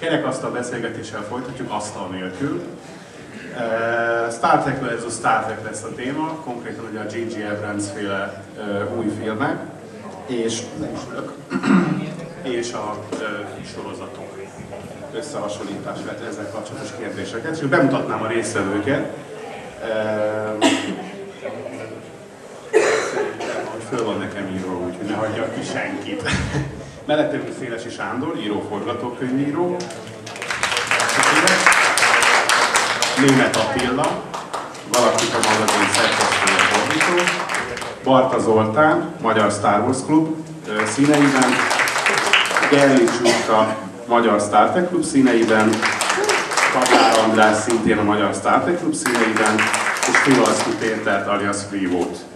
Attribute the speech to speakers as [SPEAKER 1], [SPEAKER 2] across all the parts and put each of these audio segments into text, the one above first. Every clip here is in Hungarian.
[SPEAKER 1] kerekasztal beszélgetéssel folytatjuk, asztal nélkül. Uh, Star Trek a Star Trek lesz a téma, konkrétan ugye a J.J. Abrams féle uh, új filmek, és és a sorozatok összehasonlítás, illetve ezzel kapcsolatos kérdéseket, és bemutatnám a résztvevőket. Uh, szerintem, hogy föl van nekem írva, úgyhogy ne hagyjak ki senkit. Mellettem Szélesi Sándor, író, forgatókönyvíró. Német Attila, Galaktika magazin szerkesztője fordító. Barta Zoltán, Magyar Star Wars Klub színeiben. Gerli Csurka, Magyar Star Trek Klub színeiben. Kaplár András szintén a Magyar Star Trek Klub színeiben. És Fivalszki Pétert alias Freevote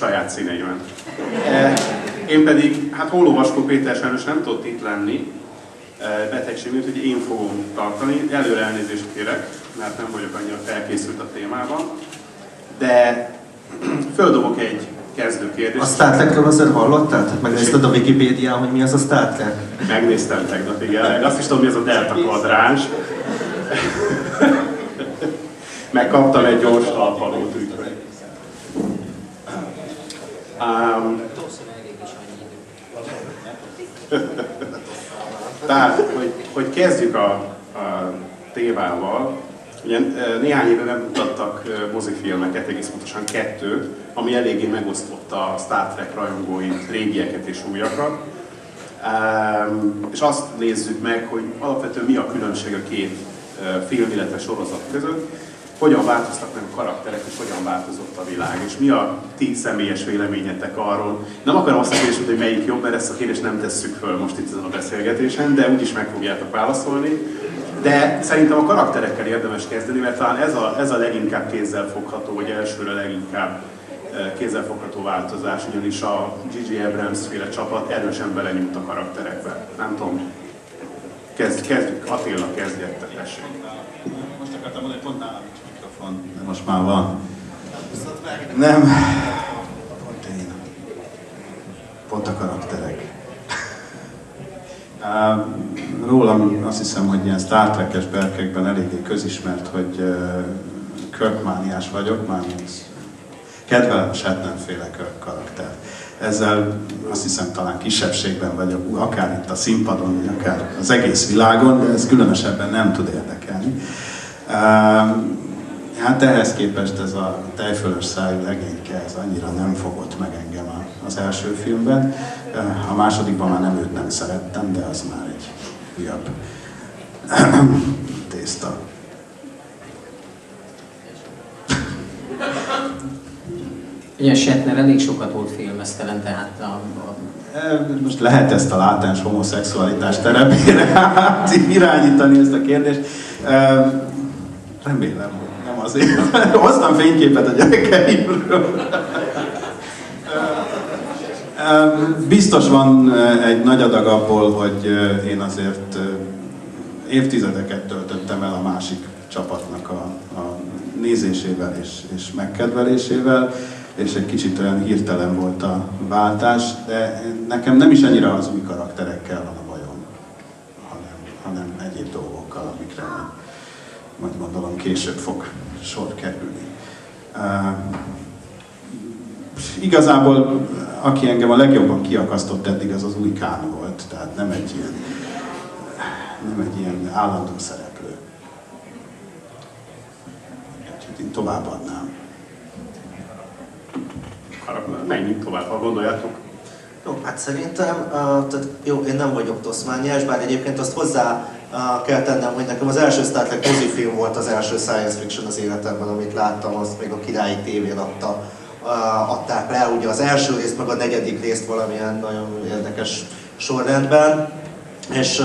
[SPEAKER 1] saját színeiben. E, én pedig, hát Hólóvaskó Péter sajnos nem tudott itt lenni, e, betegség miatt, hogy én fogom tartani. Előre elnézést kérek, mert nem vagyok annyira felkészült a témában. De földobok egy kezdő kérdést.
[SPEAKER 2] A Star Trekről azért hallottál? Tehát megnézted a Wikipédián, hogy mi az a Star Trek?
[SPEAKER 1] Megnéztem tegnap, igen. Azt is tudom, mi az a Delta kvadráns. Megkaptam egy gyors talpalót Um, tehát, hogy, hogy kezdjük a, a tévával, Ugye néhány éve megmutattak mozifilmeket, egész pontosan kettőt, ami eléggé megosztotta a Star Trek rajongóit, régieket és újakat. És azt nézzük meg, hogy alapvetően mi a különbség a két film, illetve sorozat között hogyan változtak meg a karakterek, és hogyan változott a világ, és mi a ti személyes véleményetek arról. Nem akarom azt a kérdést, hogy melyik jobb, mert ezt a kérdést nem tesszük föl most itt ezen a beszélgetésen, de úgyis meg fogjátok válaszolni. De szerintem a karakterekkel érdemes kezdeni, mert talán ez a, ez a leginkább kézzelfogható, vagy elsőre leginkább eh, kézzelfogható változás, ugyanis a Gigi Abrams féle csapat erősen belenyúlt a karakterekbe. Nem tudom, kezd, kezdjük, Attila kezdjette, tessék.
[SPEAKER 3] Most akartam mondani, hogy pont nálam van, de most már van. Nem. Pont én. Pont a karakterek. Rólam azt hiszem, hogy ilyen Star Trek-es berkekben eléggé közismert, hogy Kirkmániás vagyok, mármint kedvelem a Shatner féle Kirk karakter. Ezzel azt hiszem talán kisebbségben vagyok, akár itt a színpadon, akár az egész világon, de ez különösebben nem tud érdekelni. Hát ehhez képest ez a tejfölös szájú legényke, ez annyira nem fogott meg engem az első filmben. A másodikban már nem őt nem szerettem, de az már egy újabb tészta.
[SPEAKER 4] Ugye Shatner elég sokat volt filmesztelen, tehát a, a...
[SPEAKER 3] Most lehet ezt a látens homoszexualitás terepére hát irányítani ezt a kérdést. Remélem, hogy azért. Hoztam fényképet a gyerekeimről. Biztos van egy nagy adag abból, hogy én azért évtizedeket töltöttem el a másik csapatnak a, a nézésével és, és megkedvelésével, és egy kicsit olyan hirtelen volt a váltás, de nekem nem is annyira az új karakterekkel van a bajom, hanem, hanem egyéb dolgokkal, amikre majd gondolom később fog sor kerülni. Igazából aki engem a legjobban kiakasztott eddig, az az új Kán volt, tehát nem egy ilyen, nem egy ilyen állandó szereplő. Úgyhogy én továbbadnám.
[SPEAKER 1] Menjünk tovább, ha gondoljátok.
[SPEAKER 2] Jó, hát szerintem, uh, tehát jó, én nem vagyok toszmányás, bár egyébként azt hozzá kell tennem, hogy nekem az első Star Trek mozifilm volt az első science fiction az életemben, amit láttam, azt még a királyi tévén adta, adták le, ugye az első részt, meg a negyedik részt valamilyen nagyon érdekes sorrendben, és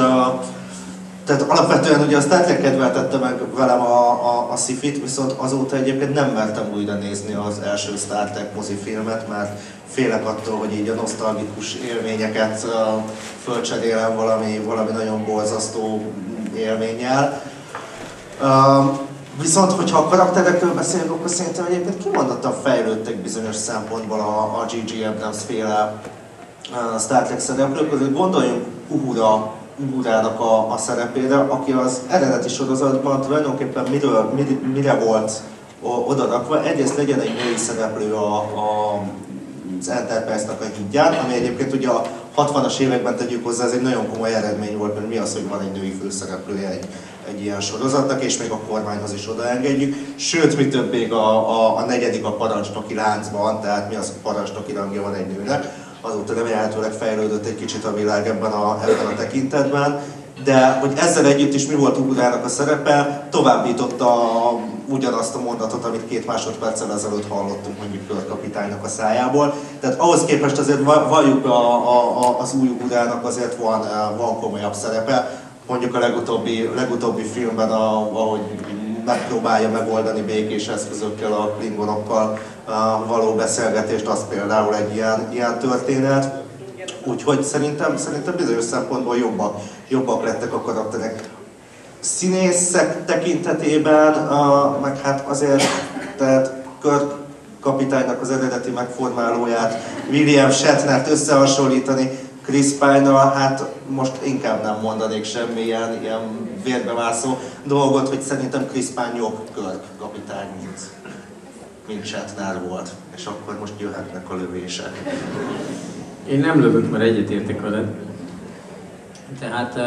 [SPEAKER 2] tehát alapvetően ugye a Star Trek kedveltette meg velem a, a, a Sifit, viszont azóta egyébként nem mertem újra nézni az első Star Trek mozifilmet, mert félek attól, hogy így a nosztalgikus élményeket fölcserélem valami, valami nagyon borzasztó élménnyel. Viszont, hogyha a karakterekről beszélünk, akkor szerintem egyébként kimondottan fejlődtek bizonyos szempontból a, a G.G. Abrams féle Star Trek szereplők, azért gondoljunk Uhura, Uhurának a, a szerepére, aki az eredeti sorozatban tulajdonképpen miről, mire volt oda rakva. Egyrészt legyen egy női szereplő a, a az Enterprise-nak a hídján, ami egyébként ugye a 60-as években tegyük hozzá, ez egy nagyon komoly eredmény volt, mert mi az, hogy van egy női főszereplője egy, egy ilyen sorozatnak, és még a kormányhoz is odaengedjük. Sőt, mi több még a, a, a negyedik a parancsnoki láncban, tehát mi az, a parancsnoki rangja van egy nőnek. Azóta remélhetőleg fejlődött egy kicsit a világ ebben a, ebben a tekintetben de hogy ezzel együtt is mi volt Ugrának a szerepe, továbbította ugyanazt a mondatot, amit két másodperccel ezelőtt hallottunk mondjuk körkapitánynak a szájából. Tehát ahhoz képest azért valljuk a, a, a, az új Ugrának azért van, van komolyabb szerepe. Mondjuk a legutóbbi, legutóbbi filmben, a, ahogy megpróbálja megoldani békés eszközökkel, a klingonokkal való beszélgetést, az például egy ilyen, ilyen történet. Úgyhogy szerintem, szerintem bizonyos szempontból jobbak, jobbak lettek a karakterek. Színészek tekintetében, uh, meg hát azért, tehát Kirk kapitánynak az eredeti megformálóját, William Shatnert összehasonlítani Chris Pine-nal, hát most inkább nem mondanék semmilyen ilyen vérbevászó dolgot, hogy szerintem Chris Pine jobb Kirk kapitány, mint, mint Shatner volt. És akkor most jöhetnek a lövések.
[SPEAKER 4] Én nem lövök, mert egyetértek veled. Tehát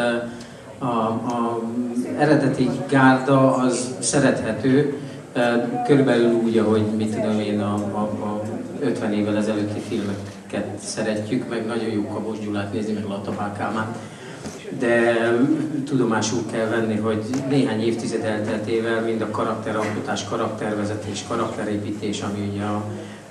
[SPEAKER 4] a, a eredeti gárda az szerethető, körülbelül úgy, ahogy mit tudom én a, a, a 50 évvel ezelőtti filmeket szeretjük, meg nagyon jó Kabos Gyulát nézni, meg Latabá Kálmán. De tudomásul kell venni, hogy néhány évtized elteltével mind a karakteralkotás, karaktervezetés, karakterépítés, ami ugye a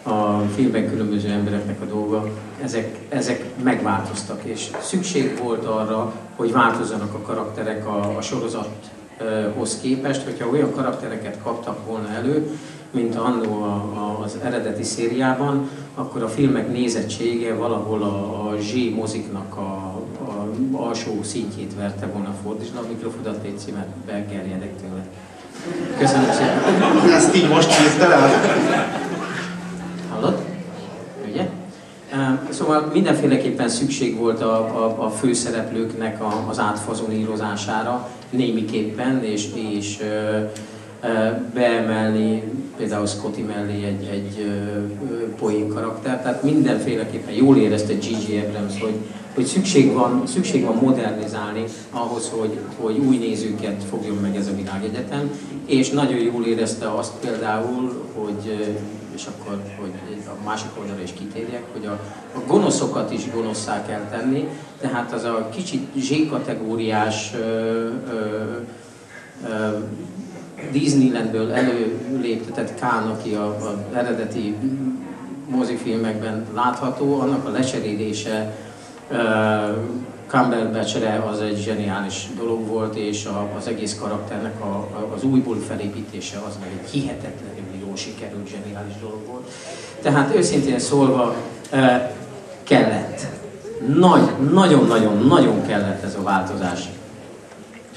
[SPEAKER 4] a filmben különböző embereknek a dolga, ezek, ezek megváltoztak, és szükség volt arra, hogy változzanak a karakterek a, a sorozathoz képest, hogyha olyan karaktereket kaptak volna elő, mint annó az eredeti szériában, akkor a filmek nézettsége valahol a, a Z moziknak a, a alsó szintjét verte volna fordítani. A mikrofodat légy szívet, begerjedek tőle. Köszönöm szépen.
[SPEAKER 2] Ezt így most írtál
[SPEAKER 4] Hallod? Ugye? Szóval mindenféleképpen szükség volt a, a, a főszereplőknek a, az átfazonírozására némiképpen, és, és beemelni például Scotty mellé egy, egy poén karakter. Tehát mindenféleképpen jól érezte Gigi Abrams, hogy, hogy szükség, van, szükség van modernizálni ahhoz, hogy, hogy új nézőket fogjon meg ez a világegyetem, és nagyon jól érezte azt például, hogy és akkor, hogy a másik oldalra is kitérjek, hogy a, a gonoszokat is gonoszá kell tenni, tehát az a kicsit Z-kategóriás Disneylandből előléptetett Kán, aki a, a eredeti mozifilmekben látható, annak a lecserélése Campbell az egy zseniális dolog volt, és a, az egész karakternek a, az újból felépítése az meg egy hihetetlenül jól sikerült, zseniális dolog volt. Tehát őszintén szólva kellett. Nagy, nagyon-nagyon-nagyon kellett ez a változás.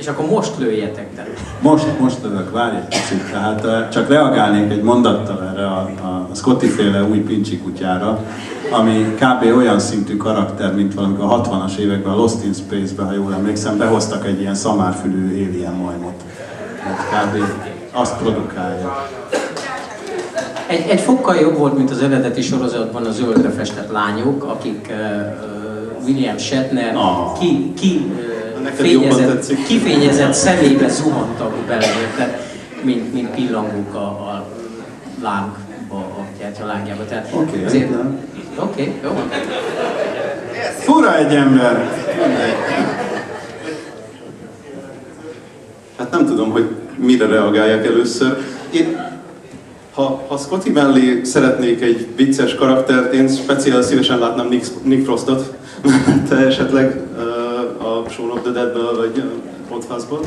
[SPEAKER 4] És akkor most lőjetek te.
[SPEAKER 3] Most, most lövök, várj egy picit. Tehát csak reagálnék egy mondattal erre a, a Scotty féle új pincsi kutyára, ami kb. olyan szintű karakter, mint valamikor a 60-as években a Lost in Space-ben, ha jól emlékszem, behoztak egy ilyen szamárfülű alien majmot. Tehát kb. azt produkálja.
[SPEAKER 4] Egy, egy fokkal jobb volt, mint az eredeti sorozatban a zöldre festett lányok, akik uh, William Shatner ah. ki, ki uh, fényezett, kifényezett szemébe zuhantak bele, mint, mint pillangók a, a lángba, a, a lángjába.
[SPEAKER 3] Oké, okay, azért,
[SPEAKER 4] Oké, okay, jó.
[SPEAKER 3] Fura egy ember. Hát nem tudom, hogy mire reagáljak először. Én, ha, ha Scotty mellé szeretnék egy vicces karaktert, én speciál szívesen látnám Nick, Nick Frostot, te esetleg uh, a Shaun of the Dead-ből, vagy uh,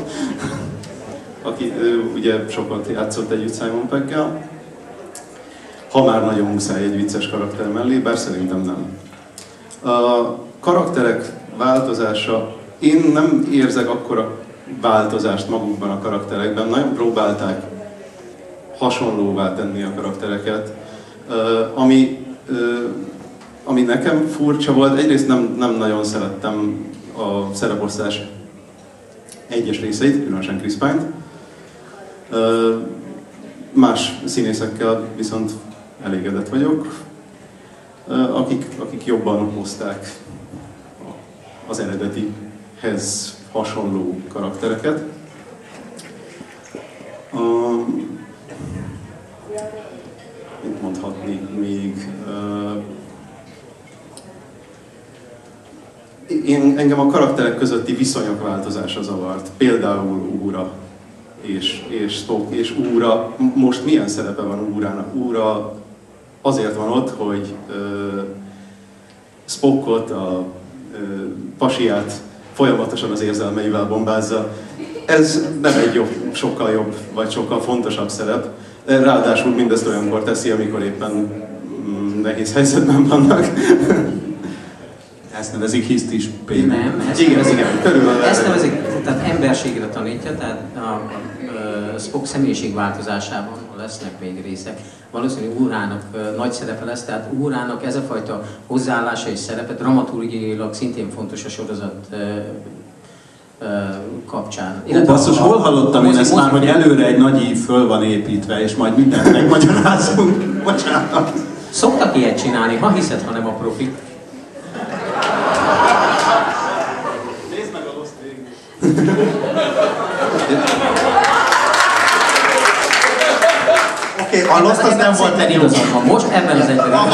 [SPEAKER 3] aki uh, ugye sokat játszott együtt Simon Pegg-kel ha már nagyon muszáj egy vicces karakter mellé, bár szerintem nem. A karakterek változása, én nem érzek akkora változást magukban a karakterekben, nagyon próbálták hasonlóvá tenni a karaktereket, ami, ami nekem furcsa volt, egyrészt nem, nem nagyon szerettem a szereposztás egyes részeit, különösen Chris Pine-t. Más színészekkel viszont elégedett vagyok, akik, akik jobban hozták az eredetihez hasonló karaktereket. mit mondhatni még? Én, engem a karakterek közötti viszonyok változása zavart. Például Úra és, és Spock és Úra. Most milyen szerepe van Úrának? Úra azért van ott, hogy uh, Spockot, a uh, pasiát folyamatosan az érzelmeivel bombázza. Ez nem egy jobb, sokkal jobb, vagy sokkal fontosabb szerep. Ráadásul mindezt olyankor teszi, amikor éppen mm, nehéz helyzetben vannak. Ezt nevezik hisztis
[SPEAKER 4] pénz. Nem,
[SPEAKER 3] ezt igen, nevezik, igen, körülbelül.
[SPEAKER 4] Ezt nevezik, tehát emberségre tanítja, tehát a, a, a Spock személyiségváltozásában lesznek még részek. Valószínűleg Úrának nagy szerepe lesz, tehát Úrának ez a fajta hozzáállása és szerepe dramaturgiailag szintén fontos a sorozat kapcsán.
[SPEAKER 3] Ó, basszus, hol hallottam én ezt már, hogy előre egy nagy ív föl van építve, és majd mindent megmagyarázunk. Bocsánat.
[SPEAKER 4] Szoktak ilyet csinálni, ha hiszed, ha nem a profit.
[SPEAKER 2] Oké, okay, a Lost az nem volt egy.
[SPEAKER 4] Most ebben az egyben. A,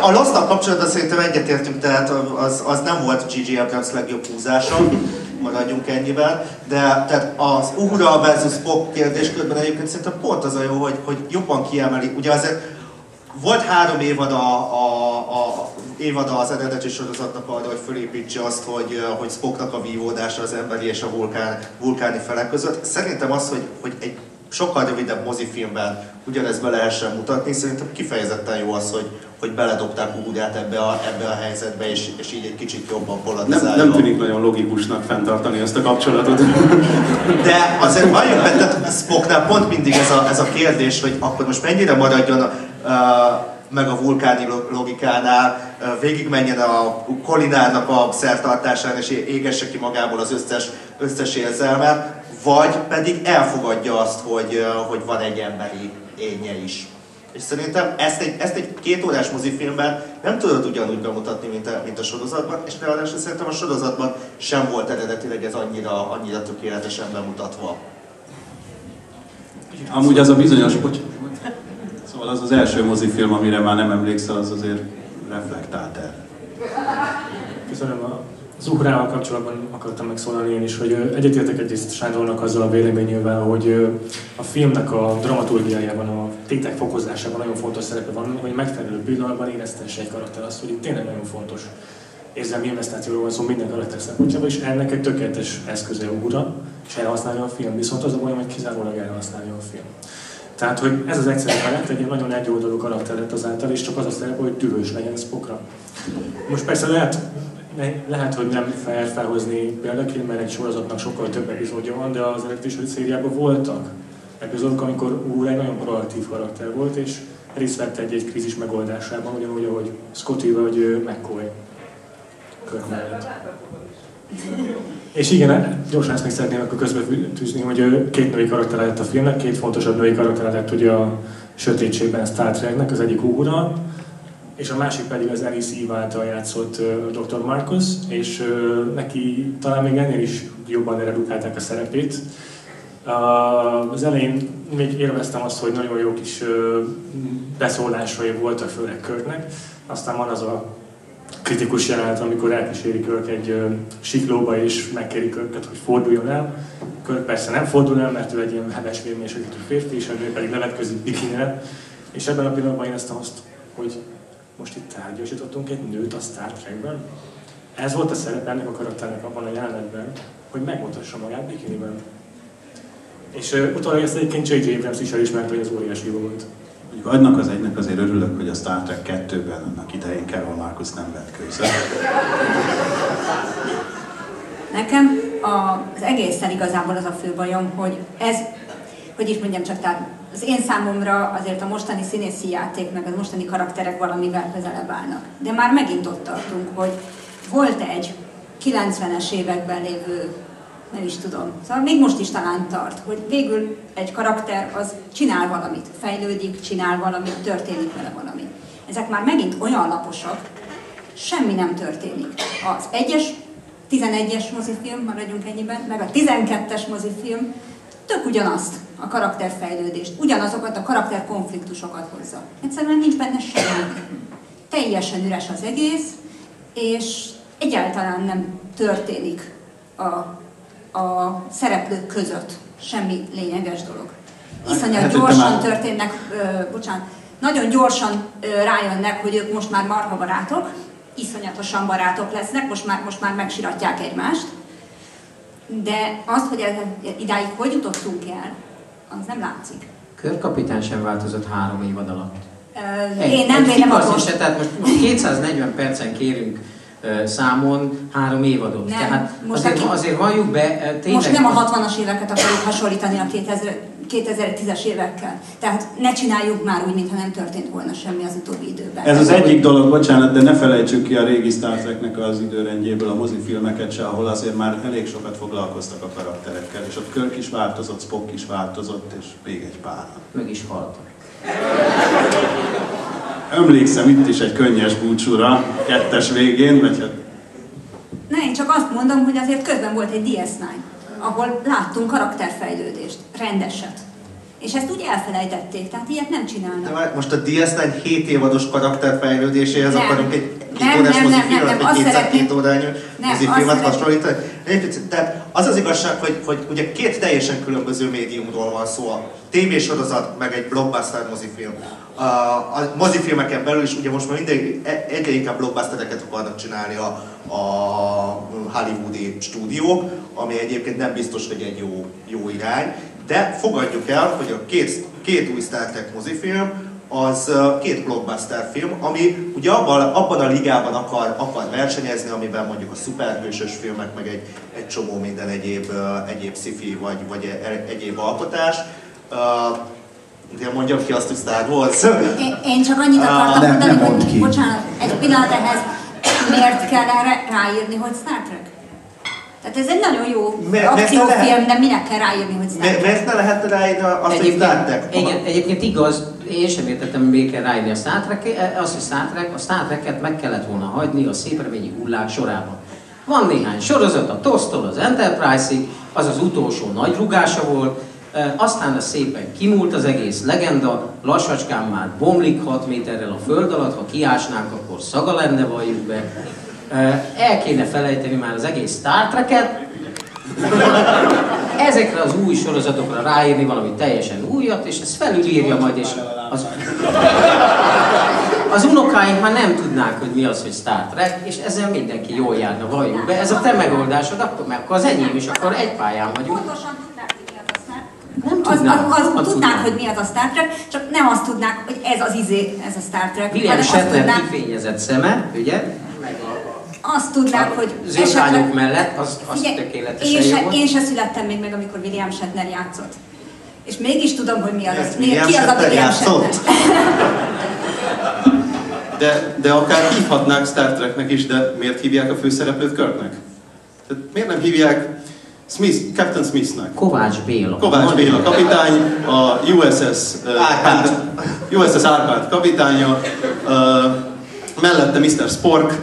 [SPEAKER 2] a, a lost kapcsolatban szerintem egyetértünk, tehát az, az nem volt G.G. Abrams legjobb húzása, maradjunk ennyiben, de tehát az Uhura versus Spock kérdéskörben egyébként szerintem pont az a jó, hogy, hogy jobban kiemeli, ugye azért volt három évad a, a, évada az eredeti sorozatnak arra, hogy fölépítse azt, hogy, hogy Spocknak a vívódása az emberi és a vulkán, vulkáni felek között. Szerintem az, hogy, hogy egy sokkal rövidebb mozifilmben ugyanezt be lehessen mutatni, szerintem kifejezetten jó az, hogy, hogy beledobták Ugudát ebbe a, ebbe a helyzetbe, és, és így egy kicsit jobban polarizálva.
[SPEAKER 3] Nem, nem tűnik nagyon logikusnak fenntartani ezt a kapcsolatot.
[SPEAKER 2] De azért be, tehát Spocknál pont mindig ez a, ez a kérdés, hogy akkor most mennyire maradjon a meg a vulkáni logikánál végigmenjen a kolinárnak a szertartásán és égesse ki magából az összes, összes érzelmet, vagy pedig elfogadja azt, hogy, hogy van egy emberi énje is. És szerintem ezt egy, ezt egy két órás mozifilmben nem tudod ugyanúgy bemutatni, mint a, mint a sorozatban, és ráadásul szerintem a sorozatban sem volt eredetileg ez annyira, annyira tökéletesen bemutatva.
[SPEAKER 3] Amúgy az a bizonyos, bocs, szóval az az első mozifilm, amire már nem emlékszel, az azért reflektált el.
[SPEAKER 5] Köszönöm az uhrával kapcsolatban akartam megszólalni én is, hogy egyetértek egyrészt Sándornak azzal a véleményével, hogy a filmnek a dramaturgiájában, a tétek fokozásában nagyon fontos szerepe van, hogy megfelelő pillanatban éreztesse egy karakter azt, hogy itt tényleg nagyon fontos érzelmi investációról van szó minden karakter szempontjából, és ennek egy tökéletes eszköze ugura, és erre használja a film. Viszont az a baj, hogy kizárólag erre használja a film. Tehát, hogy ez az egyszerű lett egy nagyon egyoldalú karakter lett azáltal, és csak az a szerep, hogy dühös legyen Spockra. Most persze lehet lehet, hogy nem fel felhozni példaként, mert egy sorozatnak sokkal több epizódja van, de az eredeti szériában voltak epizódok, amikor úr egy nagyon proaktív karakter volt, és részt vett egy-egy krízis megoldásában, ugyanúgy, ahogy Scotty vagy McCoy mellett. És igen, gyorsan ezt még szeretném akkor közbetűzni, hogy két női karakter lett a filmnek, két fontosabb női karakter lett ugye a sötétségben Star Treknek, az egyik Uhura, és a másik pedig az Alice Eve által játszott Dr. Marcus, és neki talán még ennél is jobban redukálták a szerepét. Az elején még élveztem azt, hogy nagyon jó kis beszólásai voltak, főleg Körnek. Aztán van az a kritikus jelenet, amikor elkíséri Körk egy uh, siklóba, és megkéri Körket, hogy forduljon el. Körk persze nem fordul el, mert ő egy ilyen heves vérmérsékletű férfi, és ő pedig levetkezik bikinel. És ebben a pillanatban éreztem azt, hogy most itt tárgyasítottunk egy nőt a Star Trekben. Ez volt a szerep ennek a karakternek abban a jelenetben, hogy megmutassa magát bikiniben. És uh, utólag ezt egyébként J.J. Abrams is elismerte, hogy az óriási volt.
[SPEAKER 3] Mondjuk adnak az egynek azért örülök, hogy a Star Trek 2-ben annak idején Carol Marcus nem vett kőszert.
[SPEAKER 6] Nekem az egészen igazából az a fő bajom, hogy ez, hogy is mondjam csak, tehát az én számomra azért a mostani színészi játék, meg a mostani karakterek valamivel közelebb állnak. De már megint ott tartunk, hogy volt egy 90-es években lévő, nem is tudom, szóval még most is talán tart, hogy végül egy karakter az csinál valamit, fejlődik, csinál valamit, történik vele valami. Ezek már megint olyan laposak, semmi nem történik. Az egyes, 11-es mozifilm, maradjunk ennyiben, meg a 12-es mozifilm tök ugyanazt a karakterfejlődést, ugyanazokat a karakterkonfliktusokat hozza. Egyszerűen nincs benne semmi. Teljesen üres az egész, és egyáltalán nem történik a, a szereplők között semmi lényeges dolog. Iszonyat
[SPEAKER 3] Hát, hogy te
[SPEAKER 6] gyorsan történnek, ö, bocsánat, nagyon gyorsan ö, rájönnek, hogy ők most már marha barátok, iszonyatosan barátok lesznek, most már, most már megsiratják egymást, de azt, hogy idáig hogy jutottunk el, az nem látszik.
[SPEAKER 4] Körkapitány sem változott három évad alatt.
[SPEAKER 6] Ö,
[SPEAKER 4] Egy,
[SPEAKER 6] Én nem
[SPEAKER 4] egy
[SPEAKER 6] vélem attól,
[SPEAKER 4] is, tehát most, most 240 percen kérünk számon három évadot.
[SPEAKER 6] Nem,
[SPEAKER 4] Tehát
[SPEAKER 6] most
[SPEAKER 4] azért,
[SPEAKER 6] aki-
[SPEAKER 4] azért valljuk be, tényleg...
[SPEAKER 6] Most nem a 60-as éveket akarjuk hasonlítani a 2000, 2010-es évekkel. Tehát ne csináljuk már úgy, mintha nem történt volna semmi az utóbbi időben.
[SPEAKER 3] Ez az egyik dolog, bocsánat, de ne felejtsük ki a régi Star Treknek az időrendjéből a mozifilmeket se, ahol azért már elég sokat foglalkoztak a karakterekkel, és ott Kirk is változott, Spock is változott, és még egy pár.
[SPEAKER 4] Meg is haltak.
[SPEAKER 3] Emlékszem itt is egy könnyes búcsúra, kettes végén, vagy hát
[SPEAKER 6] Ne, én csak azt mondom, hogy azért közben volt egy DS9, ahol láttunk karakterfejlődést, rendeset. És ezt úgy elfelejtették, tehát ilyet nem
[SPEAKER 2] De
[SPEAKER 6] csinálnak.
[SPEAKER 2] már most a DS9 7 évados karakterfejlődéséhez
[SPEAKER 6] Nem.
[SPEAKER 2] akarunk egy két
[SPEAKER 6] Nem,
[SPEAKER 2] órás
[SPEAKER 6] nem, nem, nem,
[SPEAKER 2] mozifilmet,
[SPEAKER 6] azt
[SPEAKER 2] 202
[SPEAKER 6] szeretném-
[SPEAKER 2] órányú mozifilmet hasonlítani. Egy Tehát az az igazság, hogy, hogy ugye két teljesen különböző médiumról van szó, a tévésorozat meg egy blockbuster mozifilm. A, a mozifilmeken belül is ugye most már minden, e- egyre inkább blockbustereket akarnak csinálni a, a hollywoodi stúdiók, ami egyébként nem biztos, hogy egy jó, jó irány. De fogadjuk el, hogy a két, két új Star Trek mozifilm, az két blockbuster film, ami ugye abban, abban a ligában akar, akar versenyezni, amiben mondjuk a szuperhősös filmek, meg egy, egy csomó minden egyéb, egyéb sci-fi vagy, vagy e- egyéb alkotás. Uh, de mondjam ki azt, hogy Star Wars.
[SPEAKER 6] Én, én csak annyit akartam
[SPEAKER 3] nem-
[SPEAKER 6] mondani,
[SPEAKER 3] nem
[SPEAKER 6] hogy bocsánat, egy pillanat ehhez, miért kell erre ráírni, hogy Star Trek? Tehát ez egy nagyon jó
[SPEAKER 2] ne
[SPEAKER 6] akciófilm,
[SPEAKER 2] lehet?
[SPEAKER 6] de minek kell ráírni, hogy Trek?
[SPEAKER 2] Miért ne lehetne ráírni azt, hogy Star Trek?
[SPEAKER 4] igen, egyébként igaz, én sem értettem, hogy miért kell ráírni a Star Trek, az, hogy Star Trek, a Star Trek-et meg kellett volna hagyni a szép reményi hullák sorában. Van néhány sorozat, a TOS-tól az Enterprise-ig, az az utolsó nagy rugása volt, e, aztán az szépen kimúlt az egész legenda, lassacskán már bomlik 6 méterrel a föld alatt, ha kiásnánk, akkor szaga lenne, valljuk be. El kéne felejteni már az egész Star Trek-et, ezekre az új sorozatokra ráírni valami teljesen újat, és ez felülírja majd, és az, az unokáink már nem tudnák, hogy mi az, hogy Star Trek, és ezzel mindenki jól járna, valljuk be. Ez a te megoldásod, akkor, meg akkor az enyém is, akkor egy pályán vagyunk.
[SPEAKER 6] Pontosan tudnák, hogy mi az a Star
[SPEAKER 4] Nem
[SPEAKER 6] az,
[SPEAKER 4] tudnám.
[SPEAKER 6] az, az,
[SPEAKER 4] azt
[SPEAKER 6] tudnák, hogy mi az a Star Trek, csak nem azt tudnák, hogy ez az izé, ez a Star Trek.
[SPEAKER 4] William Shatner
[SPEAKER 6] tudnák,
[SPEAKER 4] kifényezett szeme, ugye? Meg a,
[SPEAKER 6] azt tudnák, hogy
[SPEAKER 4] zöldányok mellett, az, az
[SPEAKER 6] Figyelj,
[SPEAKER 4] tökéletesen
[SPEAKER 6] én se,
[SPEAKER 4] jó volt.
[SPEAKER 6] én se születtem még meg, amikor William Shatner játszott. És mégis tudom, hogy mi az, az mi,
[SPEAKER 2] William
[SPEAKER 6] ki az a William? Shatner.
[SPEAKER 7] De, de akár hívhatnák Star Treknek is, de miért hívják a főszereplőt Kirknek? Tehát miért nem hívják Smith, Captain Smithnek?
[SPEAKER 4] Kovács Béla.
[SPEAKER 7] Kovács Béla kapitány, a USS, uh,
[SPEAKER 2] Árpád.
[SPEAKER 7] USS Árpád kapitánya, uh, mellette Mr. Spork,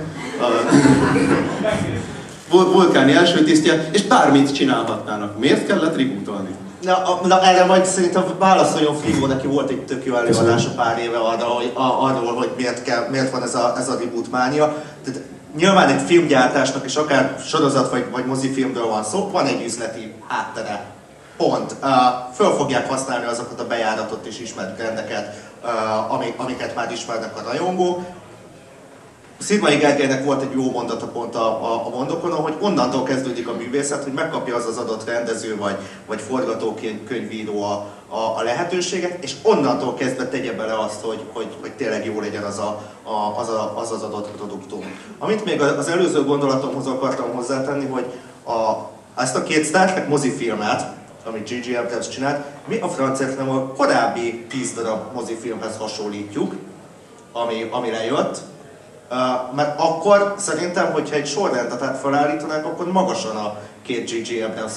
[SPEAKER 7] vulkáni első tisztje, és bármit csinálhatnának. Miért kellett rebootolni?
[SPEAKER 2] Na, na erre majd szerintem válaszoljon Frigó, neki volt egy tök jó előadása pár éve arra, hogy, a, arról, hogy miért, kell, miért van ez a, ez a reboot mánia. Tehát nyilván egy filmgyártásnak, és akár sorozat vagy, vagy mozifilmről van szó, van egy üzleti háttere. Pont. Uh, föl fogják használni azokat a bejáratott és ismert rendeket, uh, amik, amiket már ismernek a rajongók. Szirmai Gergelynek volt egy jó mondata pont a, a, a mondokonon, hogy onnantól kezdődik a művészet, hogy megkapja az az adott rendező vagy, vagy forgatókönyvíró a, a, a lehetőséget, és onnantól kezdve tegye bele azt, hogy, hogy, hogy tényleg jó legyen az, a, a, az, a, az az adott produktum. Amit még az előző gondolatomhoz akartam hozzátenni, hogy a, ezt a két Star Trek mozifilmet amit J.J. Abrams csinált, mi a franciát nem a korábbi 10 darab mozifilmhez hasonlítjuk, ami, amire jött, mert akkor szerintem, hogyha egy sorrendet felállítanánk, akkor magasan a két J.J. Abrams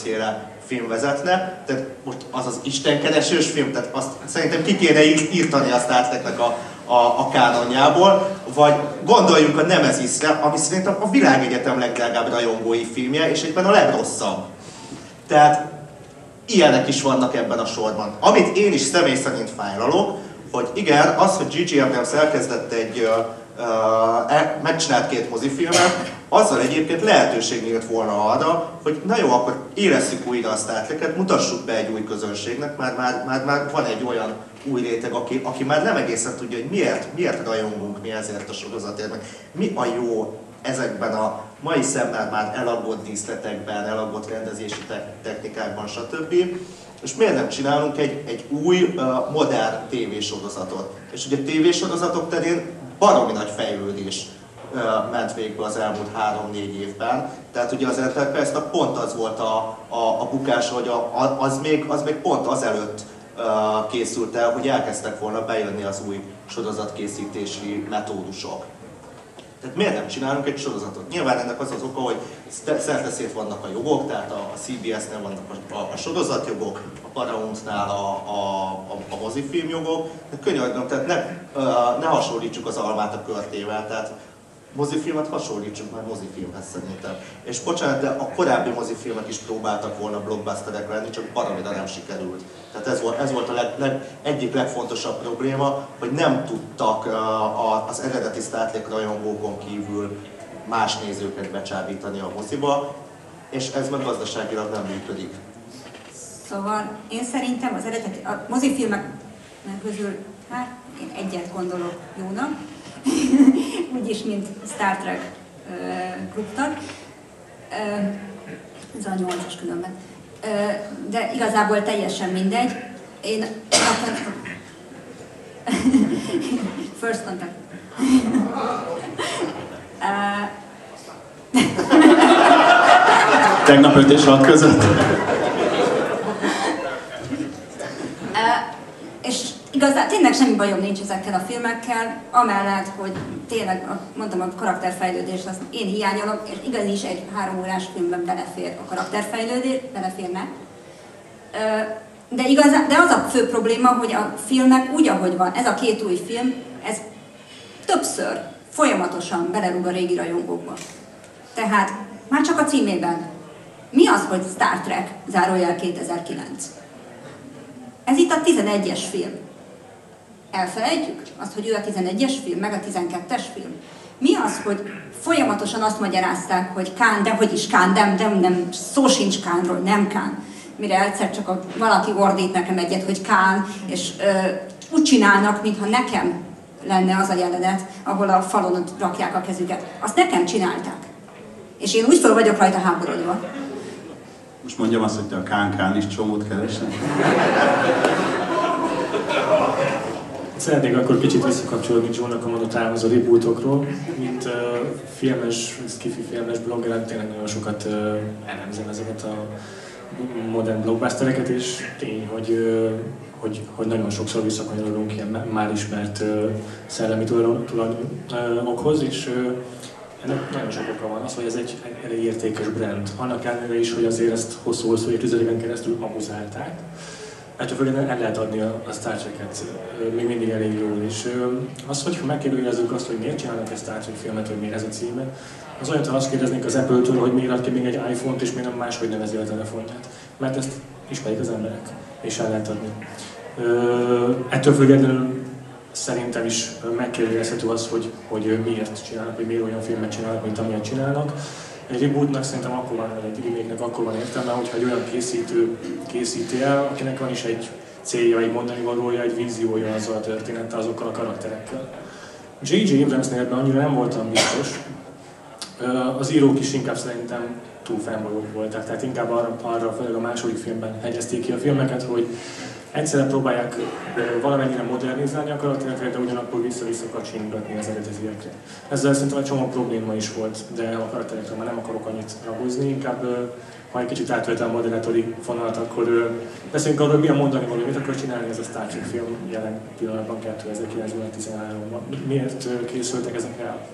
[SPEAKER 2] film vezetne, tehát most az az istenkeresős film, tehát azt szerintem ki kéne írtani a Star Trek-nek a, a, a kánonjából, vagy gondoljunk a Nemezisre, ami szerintem a világegyetem legdrágább rajongói filmje, és egyben a legrosszabb. Tehát ilyenek is vannak ebben a sorban. Amit én is személy szerint fájlalok, hogy igen, az, hogy Gigi Abrams elkezdett egy uh, megcsinált két mozifilmet, azzal egyébként lehetőség nyílt volna arra, hogy na jó, akkor érezzük újra a Star mutassuk be egy új közönségnek, már, már, már, már van egy olyan új réteg, aki, aki már nem egészen tudja, hogy miért, miért rajongunk mi ezért a sorozatért, meg mi a jó ezekben a mai szemmel már elagott díszletekben, elagott rendezési technikákban, stb. És miért nem csinálunk egy, egy új, modern tévésorozatot? És ugye tévésorozatok terén baromi nagy fejlődés ment végbe az elmúlt három-négy évben. Tehát ugye az enterprise pont az volt a, a, a bukás, hogy a, az, még, az még pont azelőtt készült el, hogy elkezdtek volna bejönni az új sorozatkészítési metódusok. Tehát miért nem csinálunk egy sorozatot? Nyilván ennek az az oka, hogy szerteszét vannak a jogok, tehát a, CBS-nél vannak a, a, a sorozatjogok, a Paramount-nál a, a, a, a mozifilmjogok, könyörgöm, tehát ne, ne hasonlítsuk az almát a körtével, tehát mozifilmet hasonlítsunk már mozifilmhez szerintem. És bocsánat, de a korábbi mozifilmek is próbáltak volna blockbusterek lenni, csak baromira nem sikerült. Tehát ez volt, ez volt a leg, leg, egyik legfontosabb probléma, hogy nem tudtak uh, az eredeti Star Trek rajongókon kívül más nézőket becsábítani a moziba, és ez meg gazdaságilag nem működik.
[SPEAKER 6] Szóval én szerintem az eredeti, a mozifilmek közül, hát én egyet gondolok jónak, úgyis, mint Star Trek klubtag. Ez a nyolcas különben. De igazából teljesen mindegy. Én First contact.
[SPEAKER 3] Tegnap 5 és 6 között.
[SPEAKER 6] Igazán tényleg semmi bajom nincs ezekkel a filmekkel, amellett, hogy tényleg, mondtam, a karakterfejlődés, azt én hiányolom, és igaz is egy három órás filmben belefér a karakterfejlődés, beleférne. De, igazán, de az a fő probléma, hogy a filmnek úgy, ahogy van, ez a két új film, ez többször, folyamatosan belerúg a régi rajongókba. Tehát már csak a címében. Mi az, hogy Star Trek zárójel 2009? Ez itt a 11-es film. Elfelejtjük azt, hogy ő a 11-es film, meg a 12-es film. Mi az, hogy folyamatosan azt magyarázták, hogy Kán, de hogy is Kán, nem, nem, nem, szó sincs Kánról, nem Kán. Mire egyszer csak a, valaki ordít nekem egyet, hogy Kán, és ö, úgy csinálnak, mintha nekem lenne az a jelenet, ahol a falon rakják a kezüket. Azt nekem csinálták. És én úgy fel vagyok rajta háborodva.
[SPEAKER 3] Most mondjam azt, hogy te a Kán-Kán is csomót keresel.
[SPEAKER 5] Szeretnék akkor kicsit visszakapcsolódni Joe-nak a mondatához a rebootokról. Mint uh, filmes, skifi filmes blogger, tényleg nagyon sokat uh, elemzem ezeket a modern blockbustereket, és tény, hogy, uh, hogy, hogy nagyon sokszor visszakanyarodunk ilyen már ismert uh, szellemi tulajdonokhoz, és uh, ennek nagyon sok oka van. Az, hogy ez egy elég értékes brand. Annak ellenére is, hogy azért ezt hosszú-hosszú évtizedeken keresztül amuzálták Ettől függően el lehet adni a, a Star Trek-et még mindig elég jól. És az, hogyha megkérdezzük azt, hogy miért csinálnak egy Star Trek filmet, hogy miért ez a címe, az olyan, ha azt kérdeznénk az Apple-től, hogy miért ad ki még egy iPhone-t, és miért nem máshogy nevezi a telefonját. Mert ezt ismerik az emberek, és el lehet adni. Ettől függetlenül szerintem is megkérdezhető az, hogy, hogy miért csinálnak, vagy miért olyan filmet csinálnak, mint amilyet csinálnak. Egy rebootnak szerintem akkor van, egy remake akkor van értelme, hogyha egy olyan készítő készíti el, akinek van is egy célja, egy mondani valója, egy víziója azzal a történettel, azokkal a karakterekkel. J.J. Abramsnél ebben annyira nem voltam biztos. Az írók is inkább szerintem túl fanboyok voltak, tehát inkább arra, arra főleg a második filmben hegyezték ki a filmeket, hogy egyszerre próbálják valamennyire modernizálni a karaktereket, de ugyanakkor vissza-vissza kacsingatni az eredetiekre. Ezzel szerintem egy csomó probléma is volt, de a karakterekre már nem akarok annyit ragozni, inkább ha egy kicsit átvetem a moderátori fonalat, akkor beszéljünk arról, milyen mondani való, mit akar csinálni ez a Star Trek film jelen pillanatban 2013-ban. Miért készültek ezek el?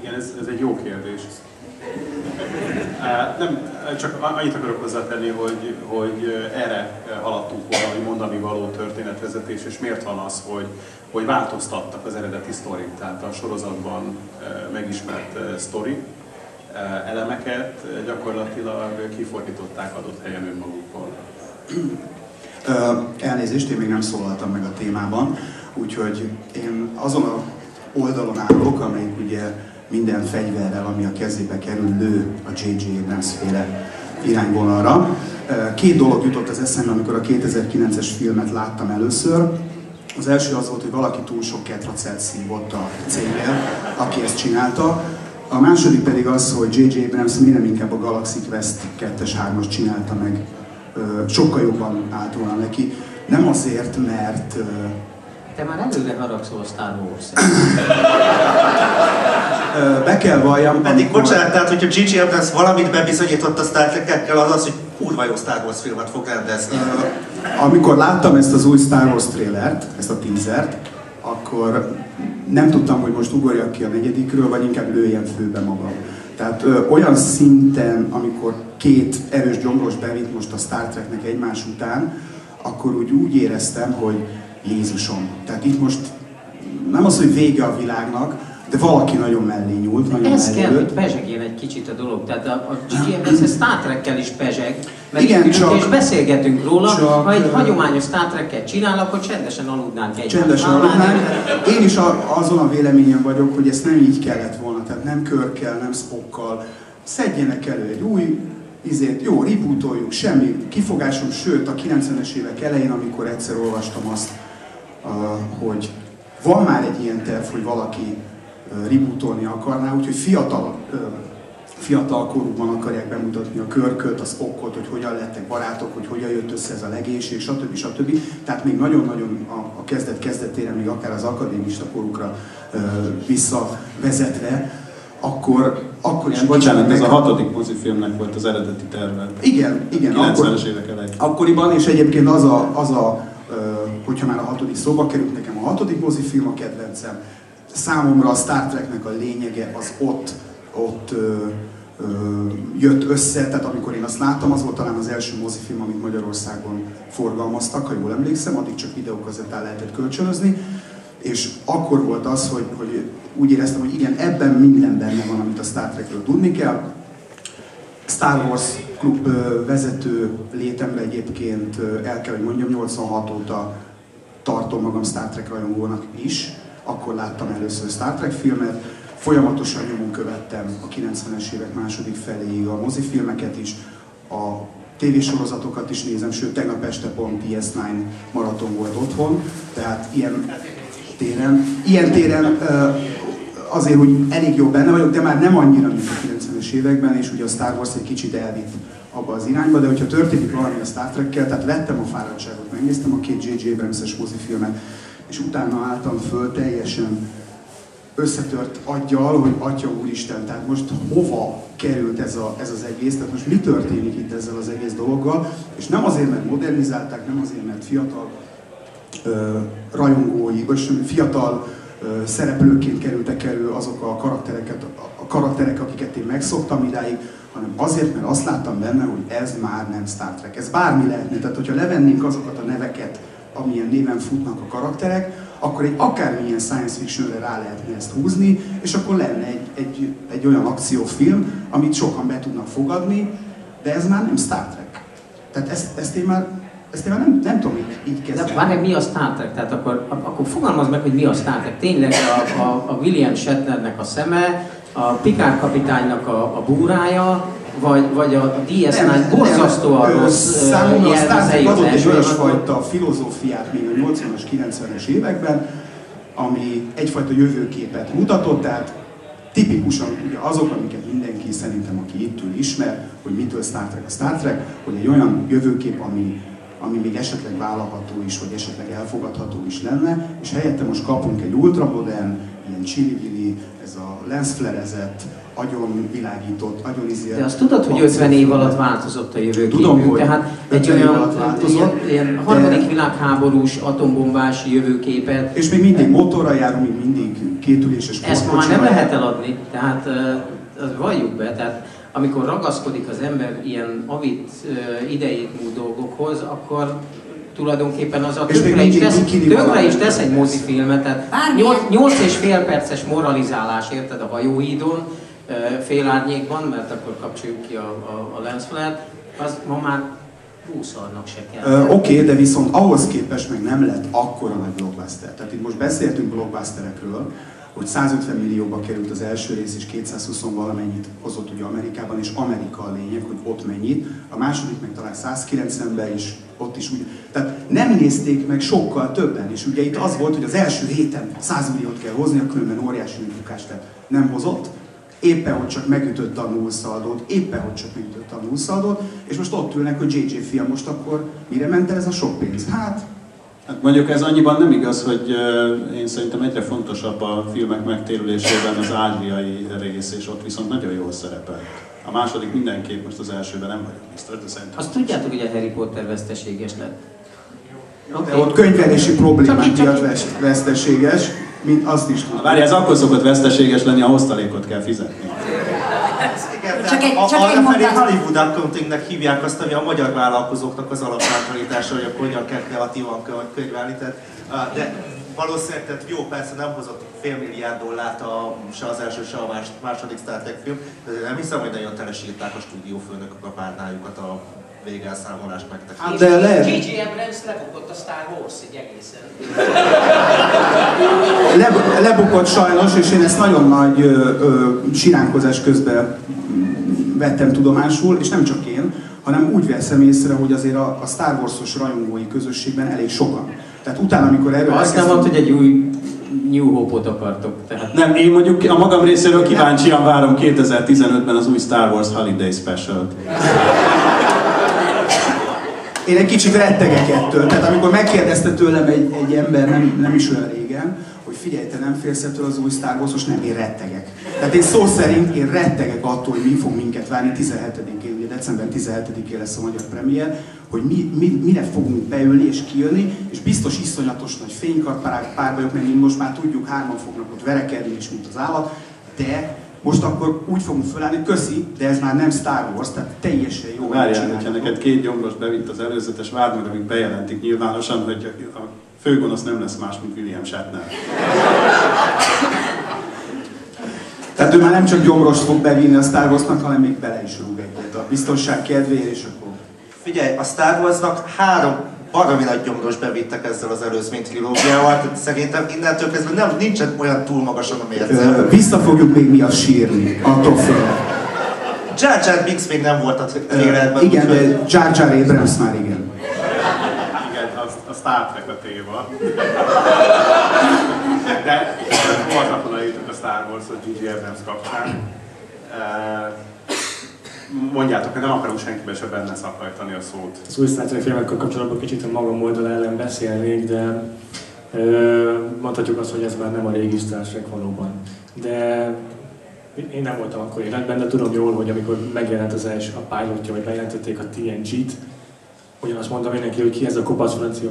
[SPEAKER 1] Igen, ez, ez egy jó kérdés. Nem, csak annyit akarok hozzátenni, hogy, hogy erre haladtunk volna, hogy mondani való történetvezetés, és miért van az, hogy, hogy változtattak az eredeti sztorik, tehát a sorozatban megismert sztori elemeket gyakorlatilag kifordították adott helyen önmagukból.
[SPEAKER 8] Elnézést, én még nem szólaltam meg a témában, úgyhogy én azon a oldalon állok, amelyik ugye minden fegyverrel, ami a kezébe kerül, lő a J.J. Abrams féle irányvonalra. Két dolog jutott az eszembe, amikor a 2009-es filmet láttam először. Az első az volt, hogy valaki túl sok ketracet szívott a cégnél, aki ezt csinálta. A második pedig az, hogy J.J. Abrams miért inkább a Galaxy Quest 2-es 3 csinálta meg. Sokkal jobban állt volna neki. Nem azért, mert
[SPEAKER 4] te már előre haragszol Star Wars.
[SPEAKER 8] Be kell valljam.
[SPEAKER 2] Pedig amikor... bocsánat, tehát hogyha Gigi Abrams valamit bebizonyított a Star trek az az, hogy kurva jó Star Wars filmet fog rendezni.
[SPEAKER 8] Amikor láttam ezt az új Star Wars trailert, ezt a teasert, akkor nem tudtam, hogy most ugorjak ki a negyedikről, vagy inkább lőjem főbe magam. Tehát ö, olyan szinten, amikor két erős gyomros bevitt most a Star Treknek egymás után, akkor úgy, úgy éreztem, hogy Jézusom. Tehát itt most nem az, hogy vége a világnak, de valaki nagyon mellé nyúlt, nagyon
[SPEAKER 4] Ez
[SPEAKER 8] mellé
[SPEAKER 4] kell, hogy pezsegjél egy kicsit a dolog. Tehát a, a GGMS Star Trek-kel is pezseg, mert Igen, csak, és beszélgetünk róla, csak, ha egy hagyományos Star Trek-et csinál, akkor csendesen aludnánk egy
[SPEAKER 8] Csendesen aludnánk. Én is a, azon a véleményen vagyok, hogy ezt nem így kellett volna, tehát nem körkel, nem spokkal. Szedjenek elő egy új izét, jó, rebootoljuk, semmi kifogásom, sőt a 90-es évek elején, amikor egyszer olvastam azt, hogy van már egy ilyen terv, hogy valaki rebootolni akarná, úgyhogy fiatal, fiatal korukban akarják bemutatni a körköt, a spockot, hogy hogyan lettek barátok, hogy hogyan jött össze ez a legénység, stb. stb. Tehát még nagyon-nagyon a, a kezdet kezdetére, még akár az akadémista korukra visszavezetve, akkor, akkor is...
[SPEAKER 3] Bocsánat, ez a hatodik mozifilmnek volt az eredeti terve.
[SPEAKER 8] Igen, igen.
[SPEAKER 3] 90-es évek elején.
[SPEAKER 8] Akkoriban, és egyébként az a, az a hogyha már a hatodik szóba került, nekem a hatodik mozifilm a kedvencem. Számomra a Star Treknek a lényege az ott, ott ö, ö, jött össze, tehát amikor én azt láttam, az volt talán az első mozifilm, amit Magyarországon forgalmaztak, ha jól emlékszem, addig csak videókazettán lehetett kölcsönözni, és akkor volt az, hogy, hogy úgy éreztem, hogy igen, ebben minden benne van, amit a Star Trekről tudni kell. Star Wars klub vezető létemre egyébként el kell, hogy mondjam, 86 óta tartom magam Star Trek rajongónak is. Akkor láttam először Star Trek filmet, folyamatosan nyomon követtem a 90-es évek második feléig a mozifilmeket is, a tévésorozatokat is nézem, sőt tegnap este pont DS9 maraton volt otthon, tehát ilyen téren, ilyen téren azért, hogy elég jó benne vagyok, de már nem annyira, mint a 90-es években, és ugye a Star Wars egy kicsit elvitt abba az irányba, de hogyha történik valami a Star Trek-kel, tehát vettem a fáradtságot, megnéztem a két J.J. Abrams-es mozifilmet, és utána álltam föl teljesen összetört aggyal, hogy Atya Úristen, tehát most hova került ez, a, ez az egész, tehát most mi történik itt ezzel az egész dologgal, és nem azért, mert modernizálták, nem azért, mert fiatal ö, rajongói, vagy fiatal ö, szereplőként kerültek elő azok a karaktereket, a karakterek, akiket én megszoktam idáig, hanem azért, mert azt láttam benne, hogy ez már nem Star Trek. Ez bármi lehetne. Tehát, hogyha levennénk azokat a neveket, amilyen néven futnak a karakterek, akkor egy akármilyen science fictionre rá lehetne ezt húzni, és akkor lenne egy, egy, egy olyan akciófilm, amit sokan be tudnak fogadni, de ez már nem Star Trek. Tehát ezt, ezt én már ezt én már nem, nem tudom így, így kezdeni.
[SPEAKER 4] De várj, mi a Star Trek? Tehát akkor, akkor fogalmazd meg, hogy mi a Star Trek. Tényleg a, a, a William Shatnernek a szeme, a Pikár kapitánynak a, a búrája, vagy, vagy a DS9 borzasztóan rossz
[SPEAKER 8] Számomra a Star Trek adott egy olyasfajta filozófiát még a 80-as, 90-es években, ami egyfajta jövőképet mutatott, tehát tipikusan ugye azok, amiket mindenki szerintem, aki itt ül, ismer, hogy mitől Star Trek a Star Trek, hogy egy olyan jövőkép, ami, ami még esetleg vállalható is, vagy esetleg elfogadható is lenne, és helyette most kapunk egy ultramodern, ilyen csili ez a lensflerezett, agyon világított, agyon izé.
[SPEAKER 4] De azt tudod, hogy 50 év alatt változott a jövőképünk.
[SPEAKER 8] Tudom, hogy
[SPEAKER 4] Tehát egy
[SPEAKER 8] 50 év
[SPEAKER 4] olyan
[SPEAKER 8] változott,
[SPEAKER 4] ilyen, ilyen
[SPEAKER 8] de-
[SPEAKER 4] harmadik világháborús atombombás jövőképet,
[SPEAKER 8] És még mindig motorra járunk, még mindig kétüléses
[SPEAKER 4] ezt már nem lehet eladni, tehát az valljuk be, tehát amikor ragaszkodik az ember ilyen avit idejét múlt dolgokhoz, akkor tulajdonképpen az a tönkre is, tesz, tönkre is tesz egy mozifilmet, tehát
[SPEAKER 6] Bármilyen-
[SPEAKER 4] 8 és fél perces moralizálás, érted, a hajóhídon, fél árnyékban, mert akkor kapcsoljuk ki a, a, a lensflare az ma már húszarnak se kell.
[SPEAKER 8] Oké, okay, de viszont ahhoz képest meg nem lett akkora nagy blockbuster. Tehát itt most beszéltünk blockbusterekről, hogy 150 millióba került az első rész, és 220 valamennyit hozott ugye Amerikában, és Amerika a lényeg, hogy ott mennyit. A második meg talán 190-ben is, ott is úgy. Tehát nem nézték meg sokkal többen, és ugye itt az volt, hogy az első héten 100 milliót kell hozni, különben óriási bukást lett. Nem hozott, éppen hogy csak megütötte a nullszaldót, éppen hogy csak megütötte a nullszaldót, és most ott ülnek, hogy JJ fia, most akkor mire ment el ez a sok pénz? Hát,
[SPEAKER 3] Hát mondjuk ez annyiban nem igaz, hogy én szerintem egyre fontosabb a filmek megtérülésében az ázsiai rész, és ott viszont nagyon jól szerepel. A második mindenképp, most az elsőben nem vagyok biztos, de szerintem.
[SPEAKER 4] Azt tudjátok, hogy a Harry Potter veszteséges lett.
[SPEAKER 8] de ott könyvelési problémák miatt vesz- veszteséges, mint azt is tudom.
[SPEAKER 3] Várj, ez akkor szokott veszteséges lenni, a hoztalékot kell fizetni.
[SPEAKER 6] Csak egy- csak
[SPEAKER 2] a,
[SPEAKER 6] egy
[SPEAKER 2] felé
[SPEAKER 6] mondat.
[SPEAKER 2] Hollywood accountingnek hívják azt, ami a magyar vállalkozóknak az alapmentalitása, hogy akkor hogyan kell kreatívan kö- könyvelni. Tehát, de valószínűleg, tehát jó, persze nem hozott fél milliárd dollárt a, se az első, se a más- második Star Trek film, de nem hiszem, hogy nagyon telesírták a stúdiófőnökök a párnájukat a végelszámolást megtekintve.
[SPEAKER 8] Hát de lehet,
[SPEAKER 4] J.J. Abrams lebukott a Star Wars egy egészen.
[SPEAKER 8] le, lebukott sajnos, és én ezt nagyon nagy ö, ö, siránkozás közben vettem tudomásul, és nem csak én, hanem úgy veszem észre, hogy azért a, a Star Wars-os rajongói közösségben elég sokan. Tehát utána, amikor erről
[SPEAKER 4] Azt nem
[SPEAKER 8] elkezdtünk-
[SPEAKER 4] mondta, hogy egy új New Hope-ot akartok. Tehát
[SPEAKER 3] Nem, én mondjuk a magam részéről kíváncsian várom 2015-ben az új Star Wars Holiday Special-t.
[SPEAKER 8] Én egy kicsit rettegek ettől. Tehát amikor megkérdezte tőlem egy, egy ember nem, nem is olyan régen, figyelj, te nem félsz ettől az új Star Wars-os, nem, én rettegek. Tehát én szó szerint én rettegek attól, hogy mi fog minket várni 17-én, ugye december 17-én lesz a magyar premier, hogy mi, mi, mire fogunk beülni és kijönni, és biztos iszonyatos nagy fénykarpárák, párbajok, mert most már tudjuk, hárman fognak ott verekedni, és mint az állat, de most akkor úgy fogunk felállni, köszi, de ez már nem Star Wars, tehát teljesen jó.
[SPEAKER 3] Várjál, hogyha neked két gyomros bevitt az előzetes, várd meg, amíg bejelentik nyilvánosan, hogy a főgonosz nem lesz más, mint William Shatner.
[SPEAKER 8] Tehát ő már nem csak gyomrost fog bevinni a Star Wars-nak, hanem még bele is rúg egyet a biztonság kedvéért, és akkor...
[SPEAKER 2] Figyelj, a Star Wars-nak három baromi nagy gyomros bevittek ezzel az előzmény trilógiával, tehát szerintem innentől kezdve nem, nincsen olyan túl magasan a mérce.
[SPEAKER 8] Vissza fogjuk még mi a sírni, attól félek.
[SPEAKER 2] Jar Jar Binks még nem volt a
[SPEAKER 8] Ö,
[SPEAKER 2] trailerben.
[SPEAKER 8] Igen, de Jar Jar Abrams már igen.
[SPEAKER 1] A, a Star Trek a téma. De voltak oda a Star Wars-ot J.J. Abrams kapcsán. Mondjátok, hogy nem akarom senkibe se benne szakajtani a szót.
[SPEAKER 5] Az új Star Trek filmekkel kapcsolatban kicsit a magam oldal ellen beszélnék, de mondhatjuk azt, hogy ez már nem a régi Star Trek valóban. De én nem voltam akkor életben, de tudom jól, hogy amikor megjelent az első a pilotja, vagy bejelentették a TNG-t, ugyanazt mondtam mindenki, hogy ki ez a kopasz francia.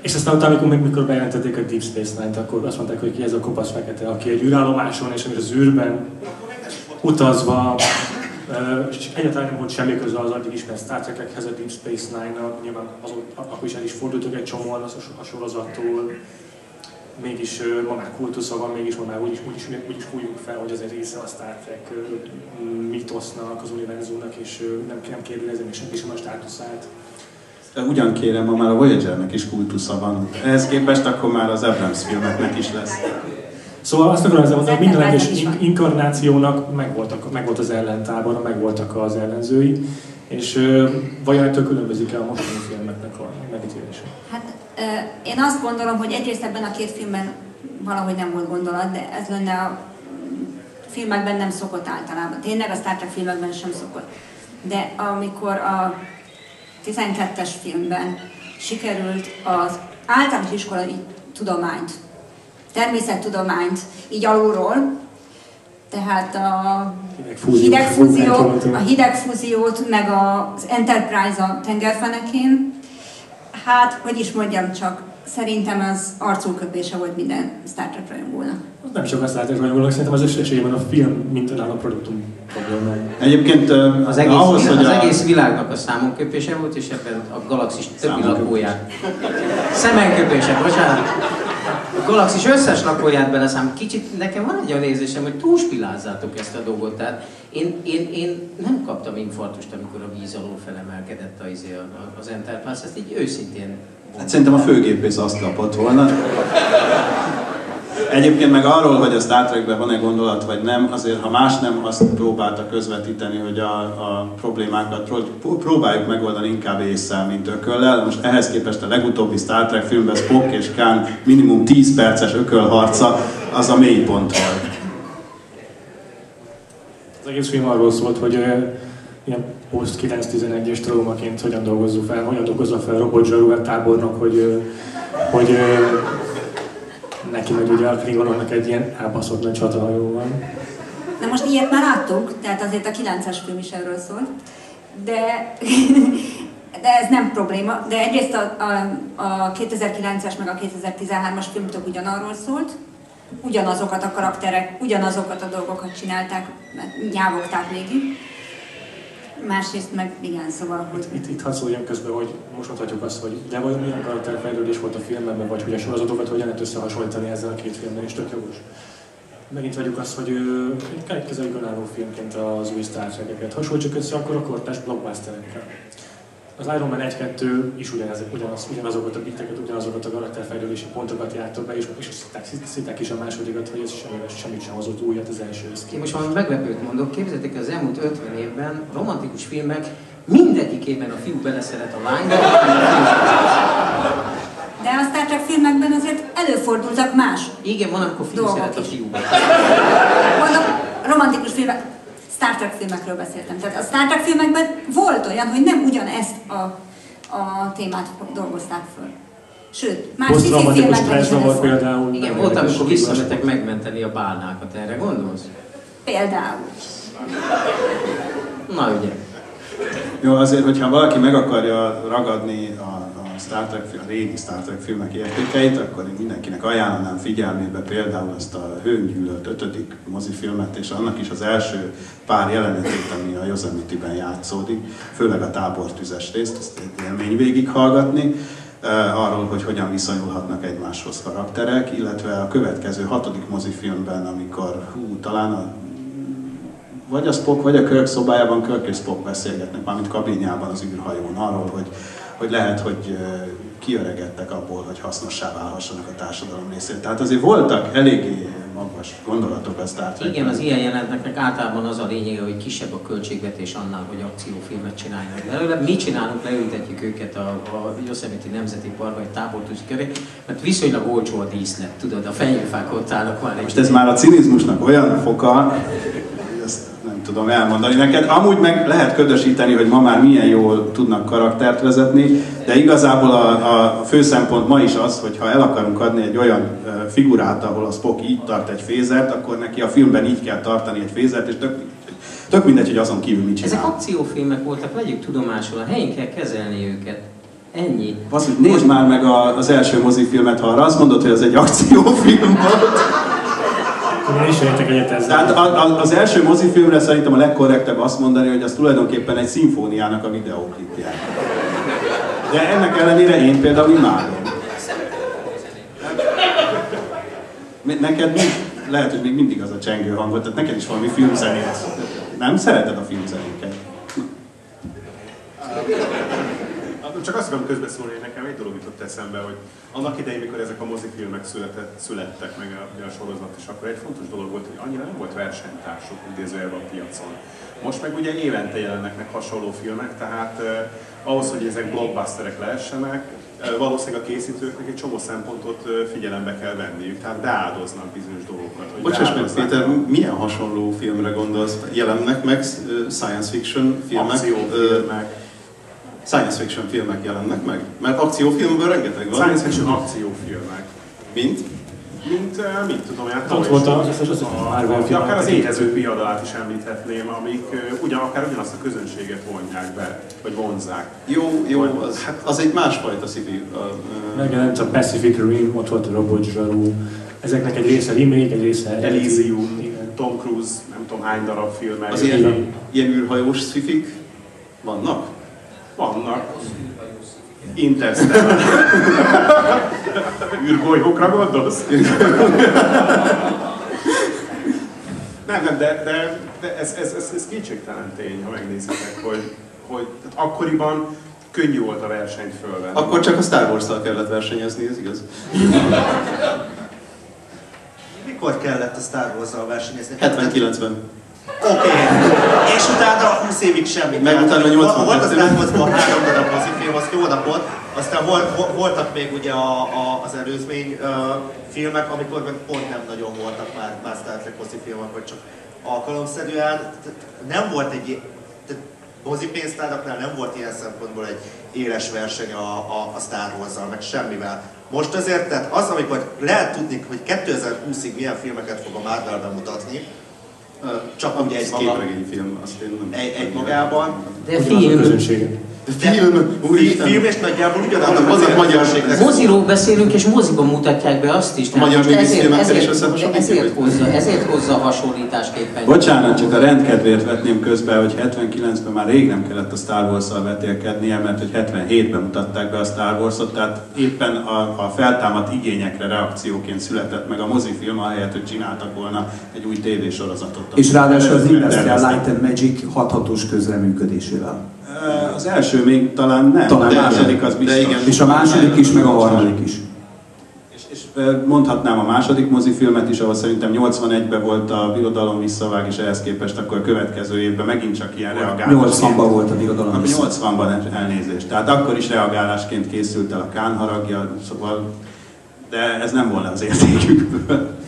[SPEAKER 5] És aztán utána, amikor, meg- mikor bejelentették a Deep Space Nine-t, akkor azt mondták, hogy ki ez a kopasz fekete, aki egy űrállomáson és az űrben utazva, és egyáltalán nem volt semmi köze az addig ismert Star Trek-ekhez, a Deep Space Nine-nak, nyilván azon, akkor is el is fordultak egy csomóan a sorozattól, mégis ma már kultusza van, mégis ma már úgy is, úgy is, úgy is fújjuk fel, hogy az egy része a Star Trek mitosznak, az univerzumnak, és nem, nem kérdezi még senki sem a státuszát.
[SPEAKER 3] De ugyan kérem, ma már a Voyagernek is kultusza van. Ehhez képest akkor már az Abrams filmeknek is lesz.
[SPEAKER 5] Szóval azt akarom ezzel mondani, hogy minden egyes inkarnációnak megvoltak, megvolt az ellentábora, megvoltak az ellenzői, és ö, vajon ettől különbözik-e a mostani filmeknek a megítélése?
[SPEAKER 6] Hát ö, én azt gondolom, hogy egyrészt ebben a két filmben valahogy nem volt gondolat, de ez lenne a filmekben nem szokott általában. Tényleg a Star Trek filmekben sem szokott. De amikor a 12-es filmben sikerült az általános iskolai tudományt természettudományt így alulról, tehát a
[SPEAKER 5] Hidegfúziós
[SPEAKER 6] hidegfúzió,
[SPEAKER 5] fúziót.
[SPEAKER 6] a hidegfúziót, meg az Enterprise a tengerfenekén. Hát, hogy is mondjam csak, szerintem az arculköpése volt minden Star Trek rajongónak.
[SPEAKER 5] Nem csak azt látják, hogy gondolok, szerintem az összességében a film, mint a produktum probléma.
[SPEAKER 3] Egyébként
[SPEAKER 4] Az egész,
[SPEAKER 3] ahhoz, hogy
[SPEAKER 4] az
[SPEAKER 3] a...
[SPEAKER 4] egész világnak a számonköpése volt, és ebben a galaxis többi lakóját. Szemenköpése, bocsánat. Galaxis összes lakóját beleszám. Kicsit nekem van egy olyan érzésem, hogy túlspilázzátok ezt a dolgot. Tehát én, én, én nem kaptam infarktust, amikor a víz alól felemelkedett a, izé, az Enterprise, ezt így őszintén
[SPEAKER 3] Hát szerintem a főgépész azt kapott volna. Egyébként meg arról, hogy a Star Trekben van-e gondolat vagy nem, azért ha más nem, azt próbálta közvetíteni, hogy a, a problémákat pró- próbáljuk megoldani inkább észszel, mint ököllel. Most ehhez képest a legutóbbi Star Trek filmben Spock és Khan minimum 10 perces ökölharca, az a mélypont volt.
[SPEAKER 5] Az egész film arról szólt, hogy ö, ilyen post 9-11-es traumaként hogyan dolgozzuk fel, hogyan dolgozza fel Robot Zsaruel tábornok, hogy, ö, hogy neki meg ugye a Klingonoknak egy ilyen elbaszott nagy csatahajó van.
[SPEAKER 6] Na most ilyet már láttuk, tehát azért a 9-es film is erről szól, de, de ez nem probléma. De egyrészt a, a, a 2009-es meg a 2013-as film tök ugyanarról szólt, ugyanazokat a karakterek, ugyanazokat a dolgokat csinálták, mert nyávogták végig. Másrészt meg igen, szóval, hogy
[SPEAKER 5] Itt, itt hadd szóljam közben, hogy most mondhatjuk azt, hogy de vajon milyen karakterfejlődés volt a filmben, vagy hogy a sorozatokat hogyan lehet összehasonlítani ezzel a két filmben, és tök jogos. Megint vagyunk azt, hogy kezeljük önálló filmként az új Star Trek-eket. Hasonlítsuk össze akkor a kortás blockbusterekkel. Az Iron Man 1-2 is ugyanez, ugyanaz, ugyanazokat a biteket, ugyanazokat a karakterfejlődési pontokat jártak be, és, és szitták, is a másodikat, hogy ez semmi, semmit sem hozott újat az elsőhöz
[SPEAKER 4] Én most valami meglepőt mondok, képzeljétek, az elmúlt 50 évben romantikus filmek mindegyikében a fiú beleszeret a lányba,
[SPEAKER 6] de a Star Trek filmekben azért előfordultak más
[SPEAKER 4] igen, van, amikor fiú szeret a fiúba.
[SPEAKER 6] Mondom, romantikus filmek, Star Trek filmekről beszéltem. Tehát a Star Trek filmekben volt olyan, hogy nem ugyanezt a, a témát dolgozták föl. Sőt, más
[SPEAKER 5] Posztraumatikus
[SPEAKER 6] filmekben is
[SPEAKER 5] stressz
[SPEAKER 6] ez
[SPEAKER 5] volt például.
[SPEAKER 4] Igen, volt, amikor
[SPEAKER 5] kívás.
[SPEAKER 4] visszametek megmenteni a bálnákat, erre gondolsz?
[SPEAKER 6] Például.
[SPEAKER 4] Na ugye.
[SPEAKER 3] Jó, azért, hogyha valaki meg akarja ragadni a Star Trek, fi- a régi Star Trek filmek értékeit, akkor én mindenkinek ajánlanám figyelmébe például azt a Hőngyűlölt ötödik mozifilmet, és annak is az első pár jelenetét, ami a Yosemite-ben játszódik, főleg a tábortüzes részt, ezt egy élmény végighallgatni, arról, hogy hogyan viszonyulhatnak egymáshoz karakterek, illetve a következő hatodik mozifilmben, amikor hú, talán a vagy a Spock, vagy a Kirk szobájában Kirk és Spock beszélgetnek, mármint kabinjában az űrhajón arról, hogy, hogy lehet, hogy kiöregedtek abból, hogy hasznossá válhassanak a társadalom részét. Tehát azért voltak eléggé magas gondolatok Star Trekben.
[SPEAKER 4] Igen, az ilyen jelenetnek általában az a lényege, hogy kisebb a költségvetés annál, hogy akciófilmet csináljanak belőle. Mi csinálunk, leültetjük őket a, a Yosemite Nemzeti Parkba, egy tábortűz köré, mert viszonylag olcsó a díszlet, tudod, a fenyőfák ott állnak már
[SPEAKER 3] Most ez már a cinizmusnak olyan foka, ezt tudom elmondani neked. Amúgy meg lehet ködösíteni, hogy ma már milyen jól tudnak karaktert vezetni, de igazából a, a fő szempont ma is az, hogy ha el akarunk adni egy olyan figurát, ahol a Spock így tart egy fézert, akkor neki a filmben így kell tartani egy fézert, és tök, tök mindegy, hogy azon kívül mit
[SPEAKER 4] Ezek
[SPEAKER 3] csinál.
[SPEAKER 4] akciófilmek voltak, vegyük tudomásul, a helyén kell kezelni őket. Ennyi.
[SPEAKER 3] Hogy nézd már meg a, az első mozifilmet, ha arra azt mondod, hogy ez egy akciófilm volt.
[SPEAKER 5] Én is értek egyet ezzel.
[SPEAKER 3] Tehát a, a, az első mozifilmre szerintem a legkorrektebb azt mondani, hogy az tulajdonképpen egy szimfóniának a videóklipje. De ennek ellenére én például imádom. Neked mi? Lehet, hogy még mindig az a csengő hang volt, tehát neked is valami filmzenét. Nem szereted a filmzenéket?
[SPEAKER 1] Csak azt akarom közbeszólni, hogy nekem egy dolog jutott eszembe, hogy annak idején, mikor ezek a mozifilmek született, születtek meg a, a sorozat, és akkor egy fontos dolog volt, hogy annyira nem volt versenytársuk idézőjelben a piacon. Most meg ugye évente jelennek meg hasonló filmek, tehát eh, ahhoz, hogy ezek blockbusterek lehessenek, eh, valószínűleg a készítőknek egy csomó szempontot eh, figyelembe kell venniük, tehát beáldoznak bizonyos dolgokat.
[SPEAKER 7] Bocsáss meg, Péter, milyen hasonló filmre gondolsz? Jelennek meg science fiction filmek?
[SPEAKER 1] Akciófilmek,
[SPEAKER 7] Science fiction filmek jelennek meg? Mert akciófilmből rengeteg van.
[SPEAKER 1] science fiction akciófilmek.
[SPEAKER 7] Mint?
[SPEAKER 1] mint, eh, mit tudom, olyan
[SPEAKER 5] Ott volt a- az összes Marvel
[SPEAKER 1] a,
[SPEAKER 5] film,
[SPEAKER 1] akár az éhező piadalát is említhetném, amik eh, ugyan, akár ugyanazt a közönséget vonják be, vagy vonzák.
[SPEAKER 7] Jó, jó, az, hát az egy másfajta szifi. a, ö,
[SPEAKER 5] Megjelent a Pacific Rim, ott volt a Robot Zsaru. Ezeknek egy része remake, egy része.
[SPEAKER 1] Elysium,
[SPEAKER 5] Igen.
[SPEAKER 1] Tom Cruise, nem tudom hány darab film
[SPEAKER 7] Az ilyen, ilyen űrhajós szifik vannak?
[SPEAKER 1] Vannak. Interstellar. űrgolyókra gondolsz? nem, nem, de, de, de ez, ez, ez, ez kétségtelen tény, ha megnézitek, hogy, hogy tehát akkoriban könnyű volt a versenyt fölvenni.
[SPEAKER 7] Akkor csak a Star wars kellett versenyezni, ez igaz?
[SPEAKER 2] Mikor kellett a Star Wars-zal versenyezni?
[SPEAKER 7] 70-90.
[SPEAKER 2] Oké. És utána 20 évig semmi.
[SPEAKER 7] Meg
[SPEAKER 2] Tehát,
[SPEAKER 7] utána
[SPEAKER 2] hogy
[SPEAKER 7] 82.
[SPEAKER 2] Volt a Star Wars-ban három darab mozifilm, az jó napot. Aztán volt, vo- voltak még ugye a, a, az előzmény uh, filmek, amikor meg pont nem nagyon voltak már, már Star Trek mozifilmek, vagy csak alkalomszerűen. Nem volt egy tehát mozipénztáraknál nem volt ilyen szempontból egy éles verseny a, a, a Star Wars-zal, meg semmivel. Most azért, tehát az, amikor lehet tudni, hogy 2020-ig milyen filmeket fog a Marvel bemutatni, csak úgy egy maga,
[SPEAKER 7] képregényfilm, azt én nem...
[SPEAKER 2] egy, egy magában.
[SPEAKER 4] De film,
[SPEAKER 7] film, úristen!
[SPEAKER 2] Film és nagyjából ugyanaz
[SPEAKER 7] Annak az a magyar
[SPEAKER 4] moziról beszélünk, és moziban mutatják be azt is. tehát
[SPEAKER 7] magyar
[SPEAKER 4] ezért,
[SPEAKER 7] is
[SPEAKER 4] ezért, ezért, hozza, ezért hozza hasonlításképpen.
[SPEAKER 3] Bocsánat, csak a rendkedvért vetném közbe, hogy 79-ben már rég nem kellett a Star Wars-szal vetélkednie, mert hogy 77-ben mutatták be a Star Wars-ot, tehát éppen a, a feltámadt igényekre reakcióként született meg a mozifilm, ahelyett, hogy csináltak volna egy új tévésorozatot.
[SPEAKER 9] És ráadásul az. Industrial Light and Magic hathatós közreműködésével.
[SPEAKER 3] Ö, Az első még talán nem,
[SPEAKER 9] Talán
[SPEAKER 3] a második az
[SPEAKER 7] De
[SPEAKER 3] biztos.
[SPEAKER 7] igen.
[SPEAKER 9] És a második is, meg a harmadik is.
[SPEAKER 3] És, és ö, mondhatnám a második mozifilmet is, ahol szerintem 81-ben volt a birodalom visszavág, és ehhez képest akkor a következő évben megint csak ilyen reagálás.
[SPEAKER 9] 80-ban volt a birodalom. Vissza.
[SPEAKER 3] 80-ban elnézést. Tehát akkor is reagálásként készült el a Kán haragja, szóval, de ez nem volna az értékükből.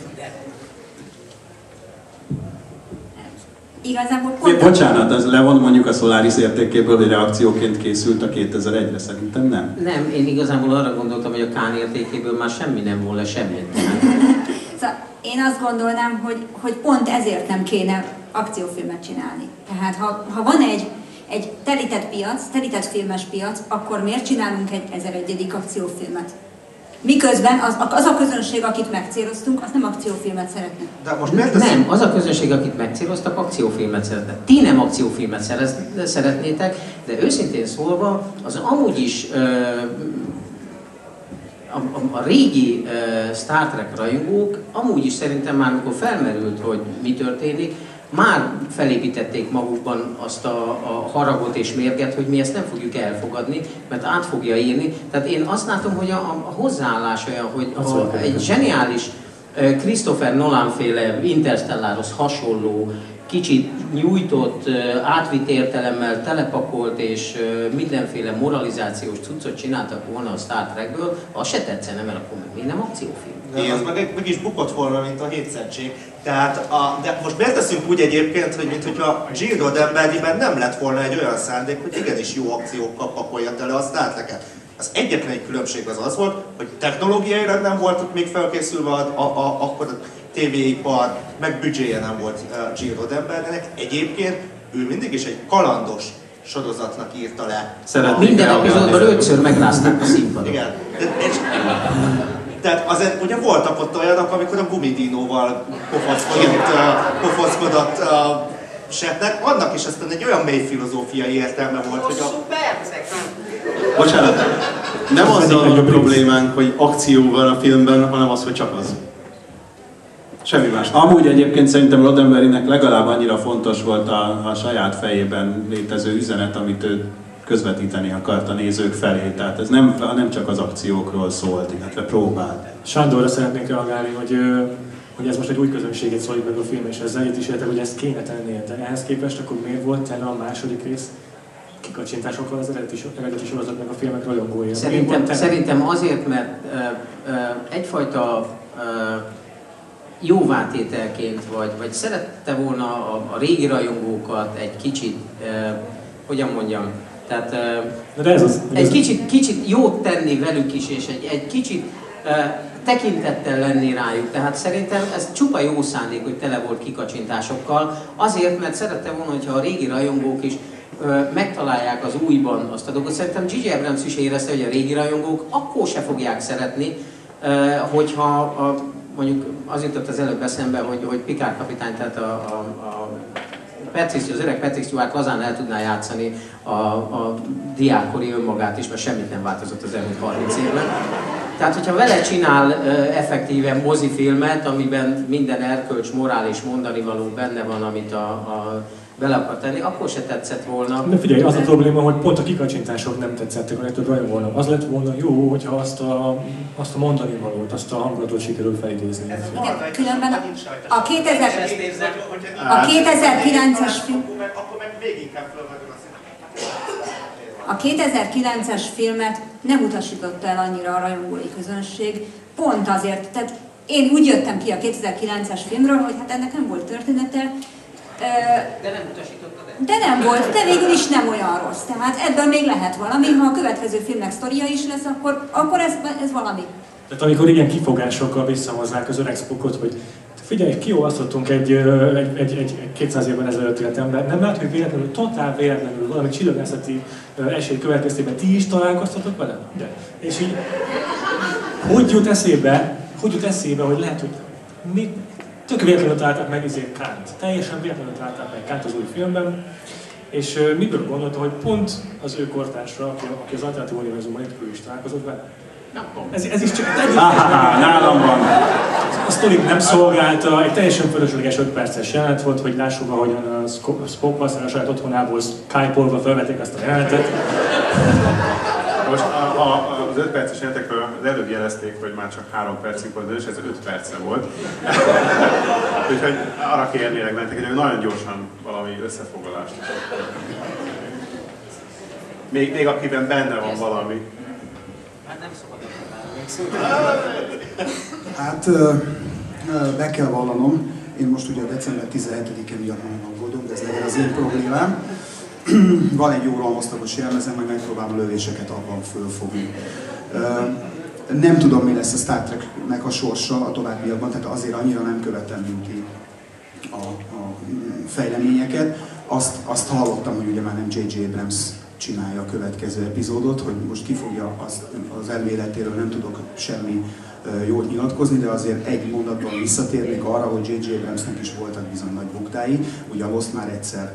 [SPEAKER 6] Igazából pont
[SPEAKER 3] Bocsánat, ez levon mondjuk a Solaris értékéből, hogy reakcióként készült a 2001-re, szerintem nem.
[SPEAKER 4] Nem, én igazából arra gondoltam, hogy a Kán értékéből már semmi nem volna semmi. Tehát
[SPEAKER 6] Szóval én azt gondolnám, hogy, hogy pont ezért nem kéne akciófilmet csinálni. Tehát ha, ha van egy, egy telített piac, telített filmes piac, akkor miért csinálunk egy 1001. akciófilmet? Miközben az, az a közönség, akit megcéloztunk, az nem akciófilmet szeretne.
[SPEAKER 2] De most miért teszünk?
[SPEAKER 4] Nem, az a közönség, akit megcéloztak, akciófilmet szeretne. Ti nem akciófilmet szerez, szeretnétek, de őszintén szólva, az amúgy is ö, a, a, a régi ö, Star Trek rajongók amúgy is szerintem már, amikor felmerült, hogy mi történik, már felépítették magukban azt a, a haragot és mérget, hogy mi ezt nem fogjuk elfogadni, mert át fogja írni. Tehát én azt látom, hogy a, a hozzáállás olyan, hogy a, egy zseniális Christopher Nolan féle Interstellárhoz hasonló, kicsit nyújtott, átvitt értelemmel telepakolt és mindenféle moralizációs cuccot csináltak volna a Star Trekből, az se tetszene, mert akkor még nem akciófilm?
[SPEAKER 2] De az meg, meg is bukott volna, mint a hétszentség. Tehát, a, de most miért teszünk úgy egyébként, hogy mintha Gene Roddenberryben nem lett volna egy olyan szándék, hogy igenis jó akciókkal pakolja tele a Star Trek-et. Az egyetlen egy különbség az az volt, hogy technológiailag nem voltak még felkészülve a, a, a, akkor a tévéipar, meg büdzséje nem volt uh, Gene Roddenberrynek. Egyébként ő mindig is egy kalandos sorozatnak írta le.
[SPEAKER 7] Szeretnék
[SPEAKER 4] Minden epizódban ötször megrázták a színpadot.
[SPEAKER 2] Igen. De- És, tehát azért ugye voltak ott olyanok, amikor a gumidínóval pofaszkodott, pofaszkodott Shatner. Annak is aztán egy olyan mély filozófiai értelme volt, hogy a...
[SPEAKER 7] Bocsánat, nem azzal van a problémánk, hogy akció van a filmben, hanem az, hogy csak az. Semmi más.
[SPEAKER 3] Amúgy egyébként szerintem Roddenberrynek legalább annyira fontos volt a, a saját fejében létező üzenet, amit ő közvetíteni akart a nézők felé. Tehát ez nem, nem csak az akciókról szólt, illetve próbált.
[SPEAKER 5] Sándorra szeretnék reagálni, hogy, hogy ez most egy új közönséget szólít meg a film, és ezzel itt is értek, hogy ezt kéne tennie. De ehhez képest akkor miért volt tele a második rész kikacsintásokkal az eredeti, eredeti sorozatnak a filmek rajongója?
[SPEAKER 4] Szerintem, szerintem azért, mert ö, ö, egyfajta ö, jóvátételként, vagy, vagy szerette volna a, a régi rajongókat egy kicsit, ö, hogyan mondjam, tehát
[SPEAKER 5] Na de ez az,
[SPEAKER 4] egy
[SPEAKER 5] ez-
[SPEAKER 4] kicsit, kicsit jót tenni velük is, és egy, egy kicsit tekintettel lenni rájuk. Tehát szerintem ez csupa jó szándék, hogy tele volt kikacsintásokkal. Azért, mert szerettem volna, hogyha a régi rajongók is megtalálják az újban azt a dolgot. Szerintem Gigi Abrams is érezte, hogy a régi rajongók akkor se fogják szeretni, hogyha a, mondjuk az jutott az előbb eszembe, hogy, hogy Pikár kapitány, tehát a, a, a Patrick, az öreg Stewart lazán el tudná játszani a, a diákori önmagát is, mert semmit nem változott az elmúlt 30 évben. Tehát, hogyha vele csinál effektíven mozifilmet, amiben minden erkölcs, morális mondani való benne van, amit a, a bele akar tenni, akkor se tetszett volna.
[SPEAKER 5] De figyelj, az a probléma, hogy pont a kikacsintások nem tetszettek a legtöbb volna. Az lett volna jó, hogyha azt a, azt a mondani valót, azt a hangulatot sikerül felidézni. Igen,
[SPEAKER 6] különben a, a, 2000, a 2009-es film...
[SPEAKER 2] Akkor meg végig kell
[SPEAKER 6] a 2009-es filmet nem utasította el annyira a rajongói közönség, pont azért, tehát én úgy jöttem ki a 2009-es filmről, hogy hát ennek nem volt története,
[SPEAKER 4] de nem utasítottad el?
[SPEAKER 6] De nem volt, de végül is nem olyan rossz. Tehát ebből még lehet valami, ha a következő filmnek sztoria is lesz, akkor, akkor ez, ez valami.
[SPEAKER 5] Tehát amikor ilyen kifogásokkal visszahoznák az öreg spokot, hogy figyelj, kiolvasztottunk egy, egy, egy, egy 200 évben ezelőtt élet ember, nem lehet, hogy véletlenül, totál véletlenül valami csillagászati esély következtében ti is találkoztatok vele? De. És így, hogy jut eszébe, hogy jut eszébe, hogy lehet, hogy mi, tök véletlenül találták meg izé Kant. Teljesen véletlenül találták meg Kant az új filmben. És uh, miből gondolta, hogy pont az ő kortársra, aki, aki az alternatív univerzumban itt is találkozott vele. Ez, ez is csak egy
[SPEAKER 3] ah, nálam van.
[SPEAKER 5] A sztorik nem szolgálta, egy teljesen fölösleges 5 perces jelenet volt, hogy lássuk, ahogyan a Spock a saját otthonából Skype-olva felvették azt a jelenetet.
[SPEAKER 1] Most a, a, az 5 perces jelentekről az előbb jelezték, hogy már csak 3 percig volt, és ez 5 perce volt. Úgyhogy arra kérnélek benneteket, hogy nagyon gyorsan valami összefoglalást. Még, még akiben benne van valami.
[SPEAKER 4] Hát nem szabad
[SPEAKER 8] Hát be kell vallanom, én most ugye a december 17-e miatt nagyon aggódom, de ez legyen az én problémám. Van egy jó rohamosztagos jelmezem, majd megpróbálom a lövéseket abban fölfogni. Nem tudom, mi lesz a Star Trek-nek a sorsa a továbbiakban, tehát azért annyira nem követem ki a, a fejleményeket. Azt, azt hallottam, hogy ugye már nem J.J. Abrams csinálja a következő epizódot, hogy most ki fogja azt, az elméletéről nem tudok semmi jót nyilatkozni, de azért egy mondatban visszatérnék arra, hogy J.J. Abramsnek is voltak bizony nagy buktái. Ugye a Lost már egyszer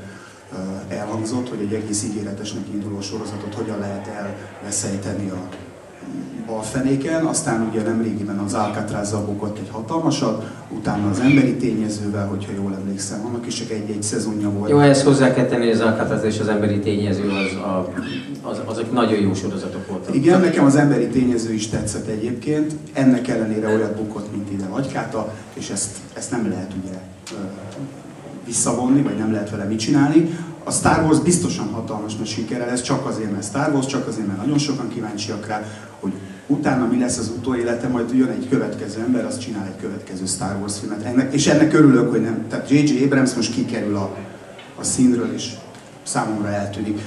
[SPEAKER 8] elhangzott, hogy egy egész ígéretesnek induló sorozatot hogyan lehet elveszejteni a balfenéken, aztán ugye nemrégiben az alcatraz bukott egy hatalmasat, utána az emberi tényezővel, hogyha jól emlékszem, annak is csak egy-egy szezonja volt.
[SPEAKER 4] Jó, ezt hozzá kell tenni, hogy az Alcatraz és az emberi tényező az, a, az, azok nagyon jó sorozatok voltak.
[SPEAKER 8] Igen, nekem az emberi tényező is tetszett egyébként, ennek ellenére olyat bukott, mint ide Nagykáta, és ezt, ezt nem lehet ugye visszavonni, vagy nem lehet vele mit csinálni. A Star Wars biztosan hatalmas nagy sikere lesz, csak azért, mert Star Wars, csak azért, mert nagyon sokan kíváncsiak rá, hogy utána mi lesz az utóélete, majd jön egy következő ember, az csinál egy következő Star Wars filmet. Ennek, és ennek örülök, hogy nem. Tehát J.J. Abrams most kikerül a, a színről, és számomra eltűnik.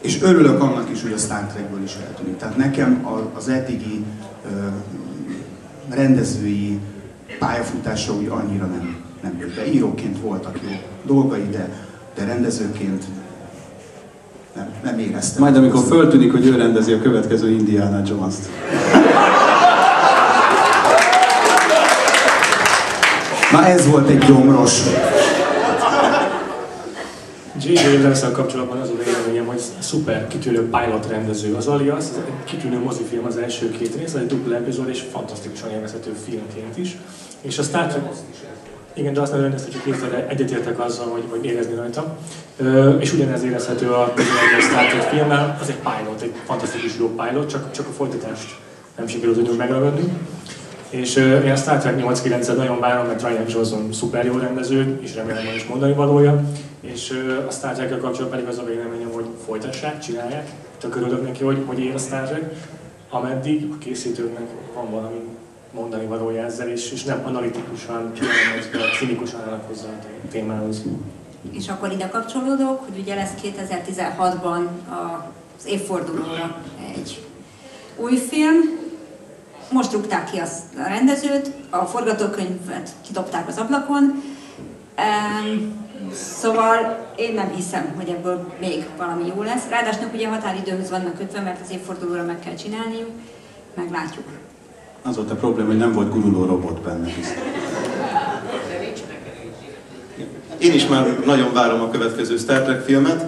[SPEAKER 8] És örülök annak is, hogy a Star Trekből is eltűnik. Tehát nekem az eddigi rendezői pályafutása úgy annyira nem, nem jött be. Íróként voltak jó dolgai, de, de rendezőként nem, nem éreztem.
[SPEAKER 3] Majd amikor föltűnik, hogy ő rendezi a következő Indiana Jones-t.
[SPEAKER 8] Na ez volt egy gyomros.
[SPEAKER 5] J.J. abrams kapcsolatban az a véleményem, hogy szuper, kitűnő pilot rendező. Az Alias, ez egy kitűnő mozifilm az első két rész, egy dupla epizód, és fantasztikusan élvezhető filmként is. És a Star Trek... Igen, azt nem rendezte, csak kétszer egyetértek azzal, hogy, hogy érezni rajta. Ö, és ugyanez érezhető a egy Star Trek filmmel, az egy pilot, egy fantasztikus jó pilot, csak, csak a folytatást nem sikerült nagyon megragadni. És uh, én a Star Trek 8-9-et nagyon várom, mert Ryan Johnson szuper jó rendező, és remélem, hogy is mondani valója. És uh, a Star trek kapcsolatban pedig az a véleményem, hogy folytassák, csinálják. Tök örülök neki, hogy, hogy ér a Star Trek, ameddig a készítőknek van valami mondani valója ezzel, és, és nem analitikusan, cinikusan állnak hozzá a témához.
[SPEAKER 6] És akkor ide kapcsolódok, hogy ugye lesz 2016-ban az évfordulóra egy új film, most rúgták ki a rendezőt, a forgatókönyvet kidobták az ablakon, Em, Szóval én nem hiszem, hogy ebből még valami jó lesz. Ráadásul ugye határidőhöz vannak kötve, mert az évfordulóra meg kell csinálniuk. Meglátjuk.
[SPEAKER 3] Az volt a probléma, hogy nem volt guruló robot benne.
[SPEAKER 7] Én is már nagyon várom a következő Star Trek filmet.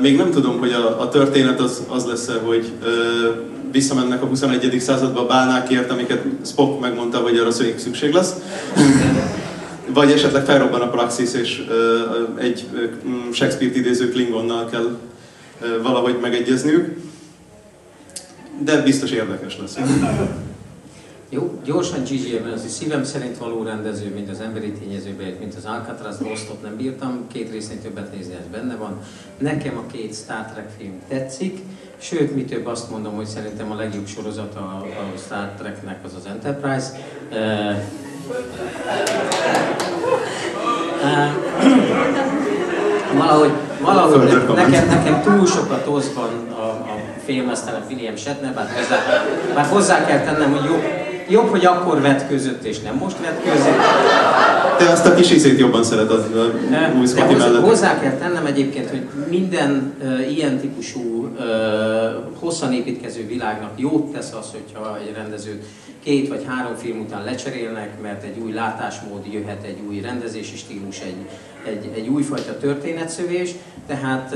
[SPEAKER 7] Még nem tudom, hogy a, a történet az, az lesz -e, hogy ö, visszamennek a 21. századba a bálnákért, amiket Spock megmondta, hogy arra szükség lesz. Vagy esetleg felrobban a praxis, és ö, egy Shakespeare-t idéző Klingonnal kell ö, valahogy megegyezniük. De biztos érdekes lesz.
[SPEAKER 4] Jó, gyorsan Gigi Evans, szívem szerint való rendező, mint az emberi tényezőbe, mint az Alcatraz Lostot nem bírtam, két részén többet nézni, ez benne van. Nekem a két Star Trek film tetszik, sőt, mi több azt mondom, hogy szerintem a legjobb sorozat a, a Star Treknek az az Enterprise. Uh, valahogy, valahogy nekem, nekem túl sok a toszban a, a filmesztelen William Shatner, bár hozzá, bár hozzá kell tennem, hogy jobb, jobb, hogy akkor vetkőzött és nem most vetkőzik.
[SPEAKER 7] Te azt a kis izét jobban szereted
[SPEAKER 4] hozzá,
[SPEAKER 7] mellett.
[SPEAKER 4] hozzá kell tennem egyébként, hogy minden uh, ilyen típusú uh, hosszan építkező világnak jót tesz az, hogyha egy rendezőt két vagy három film után lecserélnek, mert egy új látásmód jöhet, egy új rendezési stílus, egy, egy, egy újfajta történetszövés. Tehát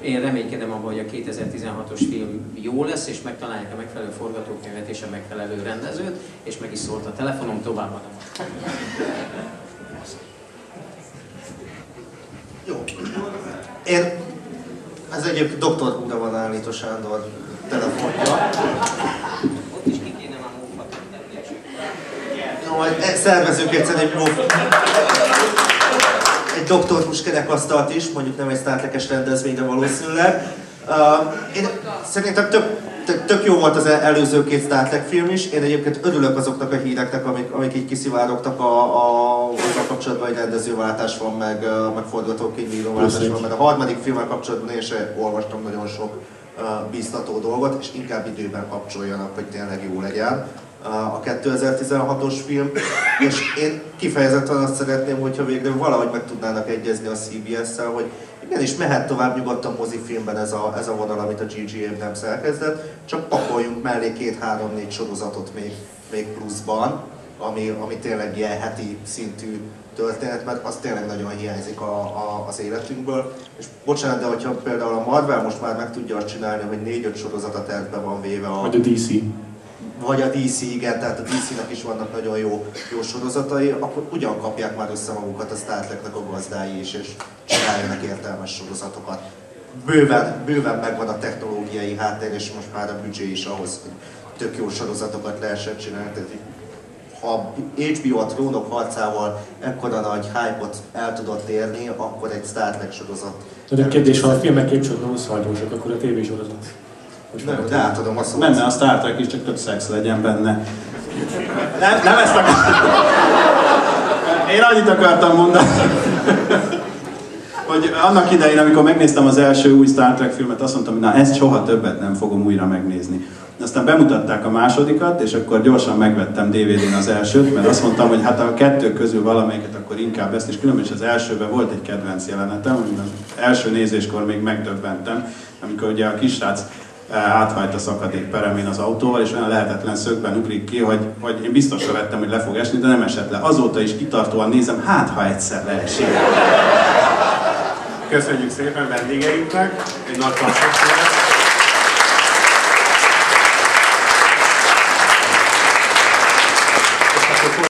[SPEAKER 4] én reménykedem abban, hogy a 2016-os film jó lesz, és megtalálják a megfelelő forgatókönyvet és a megfelelő rendezőt, és meg is szólt a telefonom, továbbadom.
[SPEAKER 2] Jó. Én, ez egyébként Dr. Húra van állítva Sándor telefonja.
[SPEAKER 4] Ott is ki kéne már módfatot tenni.
[SPEAKER 2] Jó, majd e- szervezünk egyszer egy mód... Egy Dr. Hús kerekasztalt is, mondjuk nem egy Star Trek-es rendezvényre valószínűleg. Uh, én szerintem tök, tök, tök jó volt az el- előző két Star Trek film is. Én egyébként örülök azoknak a híreknek, amik, amik így kiszivárogtak a, a, azzal kapcsolatban, hogy rendezőváltás van, meg, meg forgatókönyvíróváltás van, mert a harmadik filmmel kapcsolatban én sem olvastam nagyon sok uh, bíztató dolgot, és inkább időben kapcsoljanak, hogy tényleg jó legyen a 2016-os film, és én kifejezetten azt szeretném, hogyha végre valahogy meg tudnának egyezni a CBS-szel, hogy igenis mehet tovább nyugodtan mozifilmben ez a, ez a vonal, amit a G.G. Abrams elkezdett, csak pakoljunk mellé két-három-négy sorozatot még, még pluszban, ami, ami tényleg ilyen heti szintű történet, mert az tényleg nagyon hiányzik a, a, az életünkből. És bocsánat, de hogyha például a Marvel most már meg tudja azt csinálni, hogy négy-öt sorozat a tervbe van véve a,
[SPEAKER 5] Vagy a DC.
[SPEAKER 2] Vagy a DC, igen, tehát a DC-nek is vannak nagyon jó, jó sorozatai, akkor ugyan kapják már össze magukat a Star Trek-nek a gazdái is, és csináljanak értelmes sorozatokat. Bőven, bőven megvan a technológiai háttér, és most már a büdzsé is ahhoz, hogy tök jó sorozatokat lehessen csinálni. Tehát, ha HBO a trónok harcával ekkora nagy hype-ot el tudott érni, akkor egy Star Trek sorozat.
[SPEAKER 5] De a kérdés, ha a filmek képcsolatban 26 akkor a tévésorozat. Hogy
[SPEAKER 2] Nem, de átadom a szót.
[SPEAKER 3] Menne a Star Trek is, csak több szex legyen benne. Nem, nem ezt akartam. Én annyit akartam mondani, hogy annak idején, amikor megnéztem az első új Star Trek filmet, azt mondtam, hogy na ezt soha többet nem fogom újra megnézni. Aztán bemutatták a másodikat, és akkor gyorsan megvettem DVD-n az elsőt, mert azt mondtam, hogy hát a kettő közül valamelyiket akkor inkább ezt, és különben is az elsőben volt egy kedvenc jelenetem, amit az első nézéskor még megdöbbentem, amikor ugye a kisrác áthajt a szakadék peremén az autóval, és olyan lehetetlen szögben ugrik ki, hogy, hogy én biztosra vettem, hogy le fog esni, de nem esett le. Azóta is kitartóan nézem, hát ha egyszer leesik.
[SPEAKER 1] Köszönjük szépen vendégeinknek, egy nagy tapsot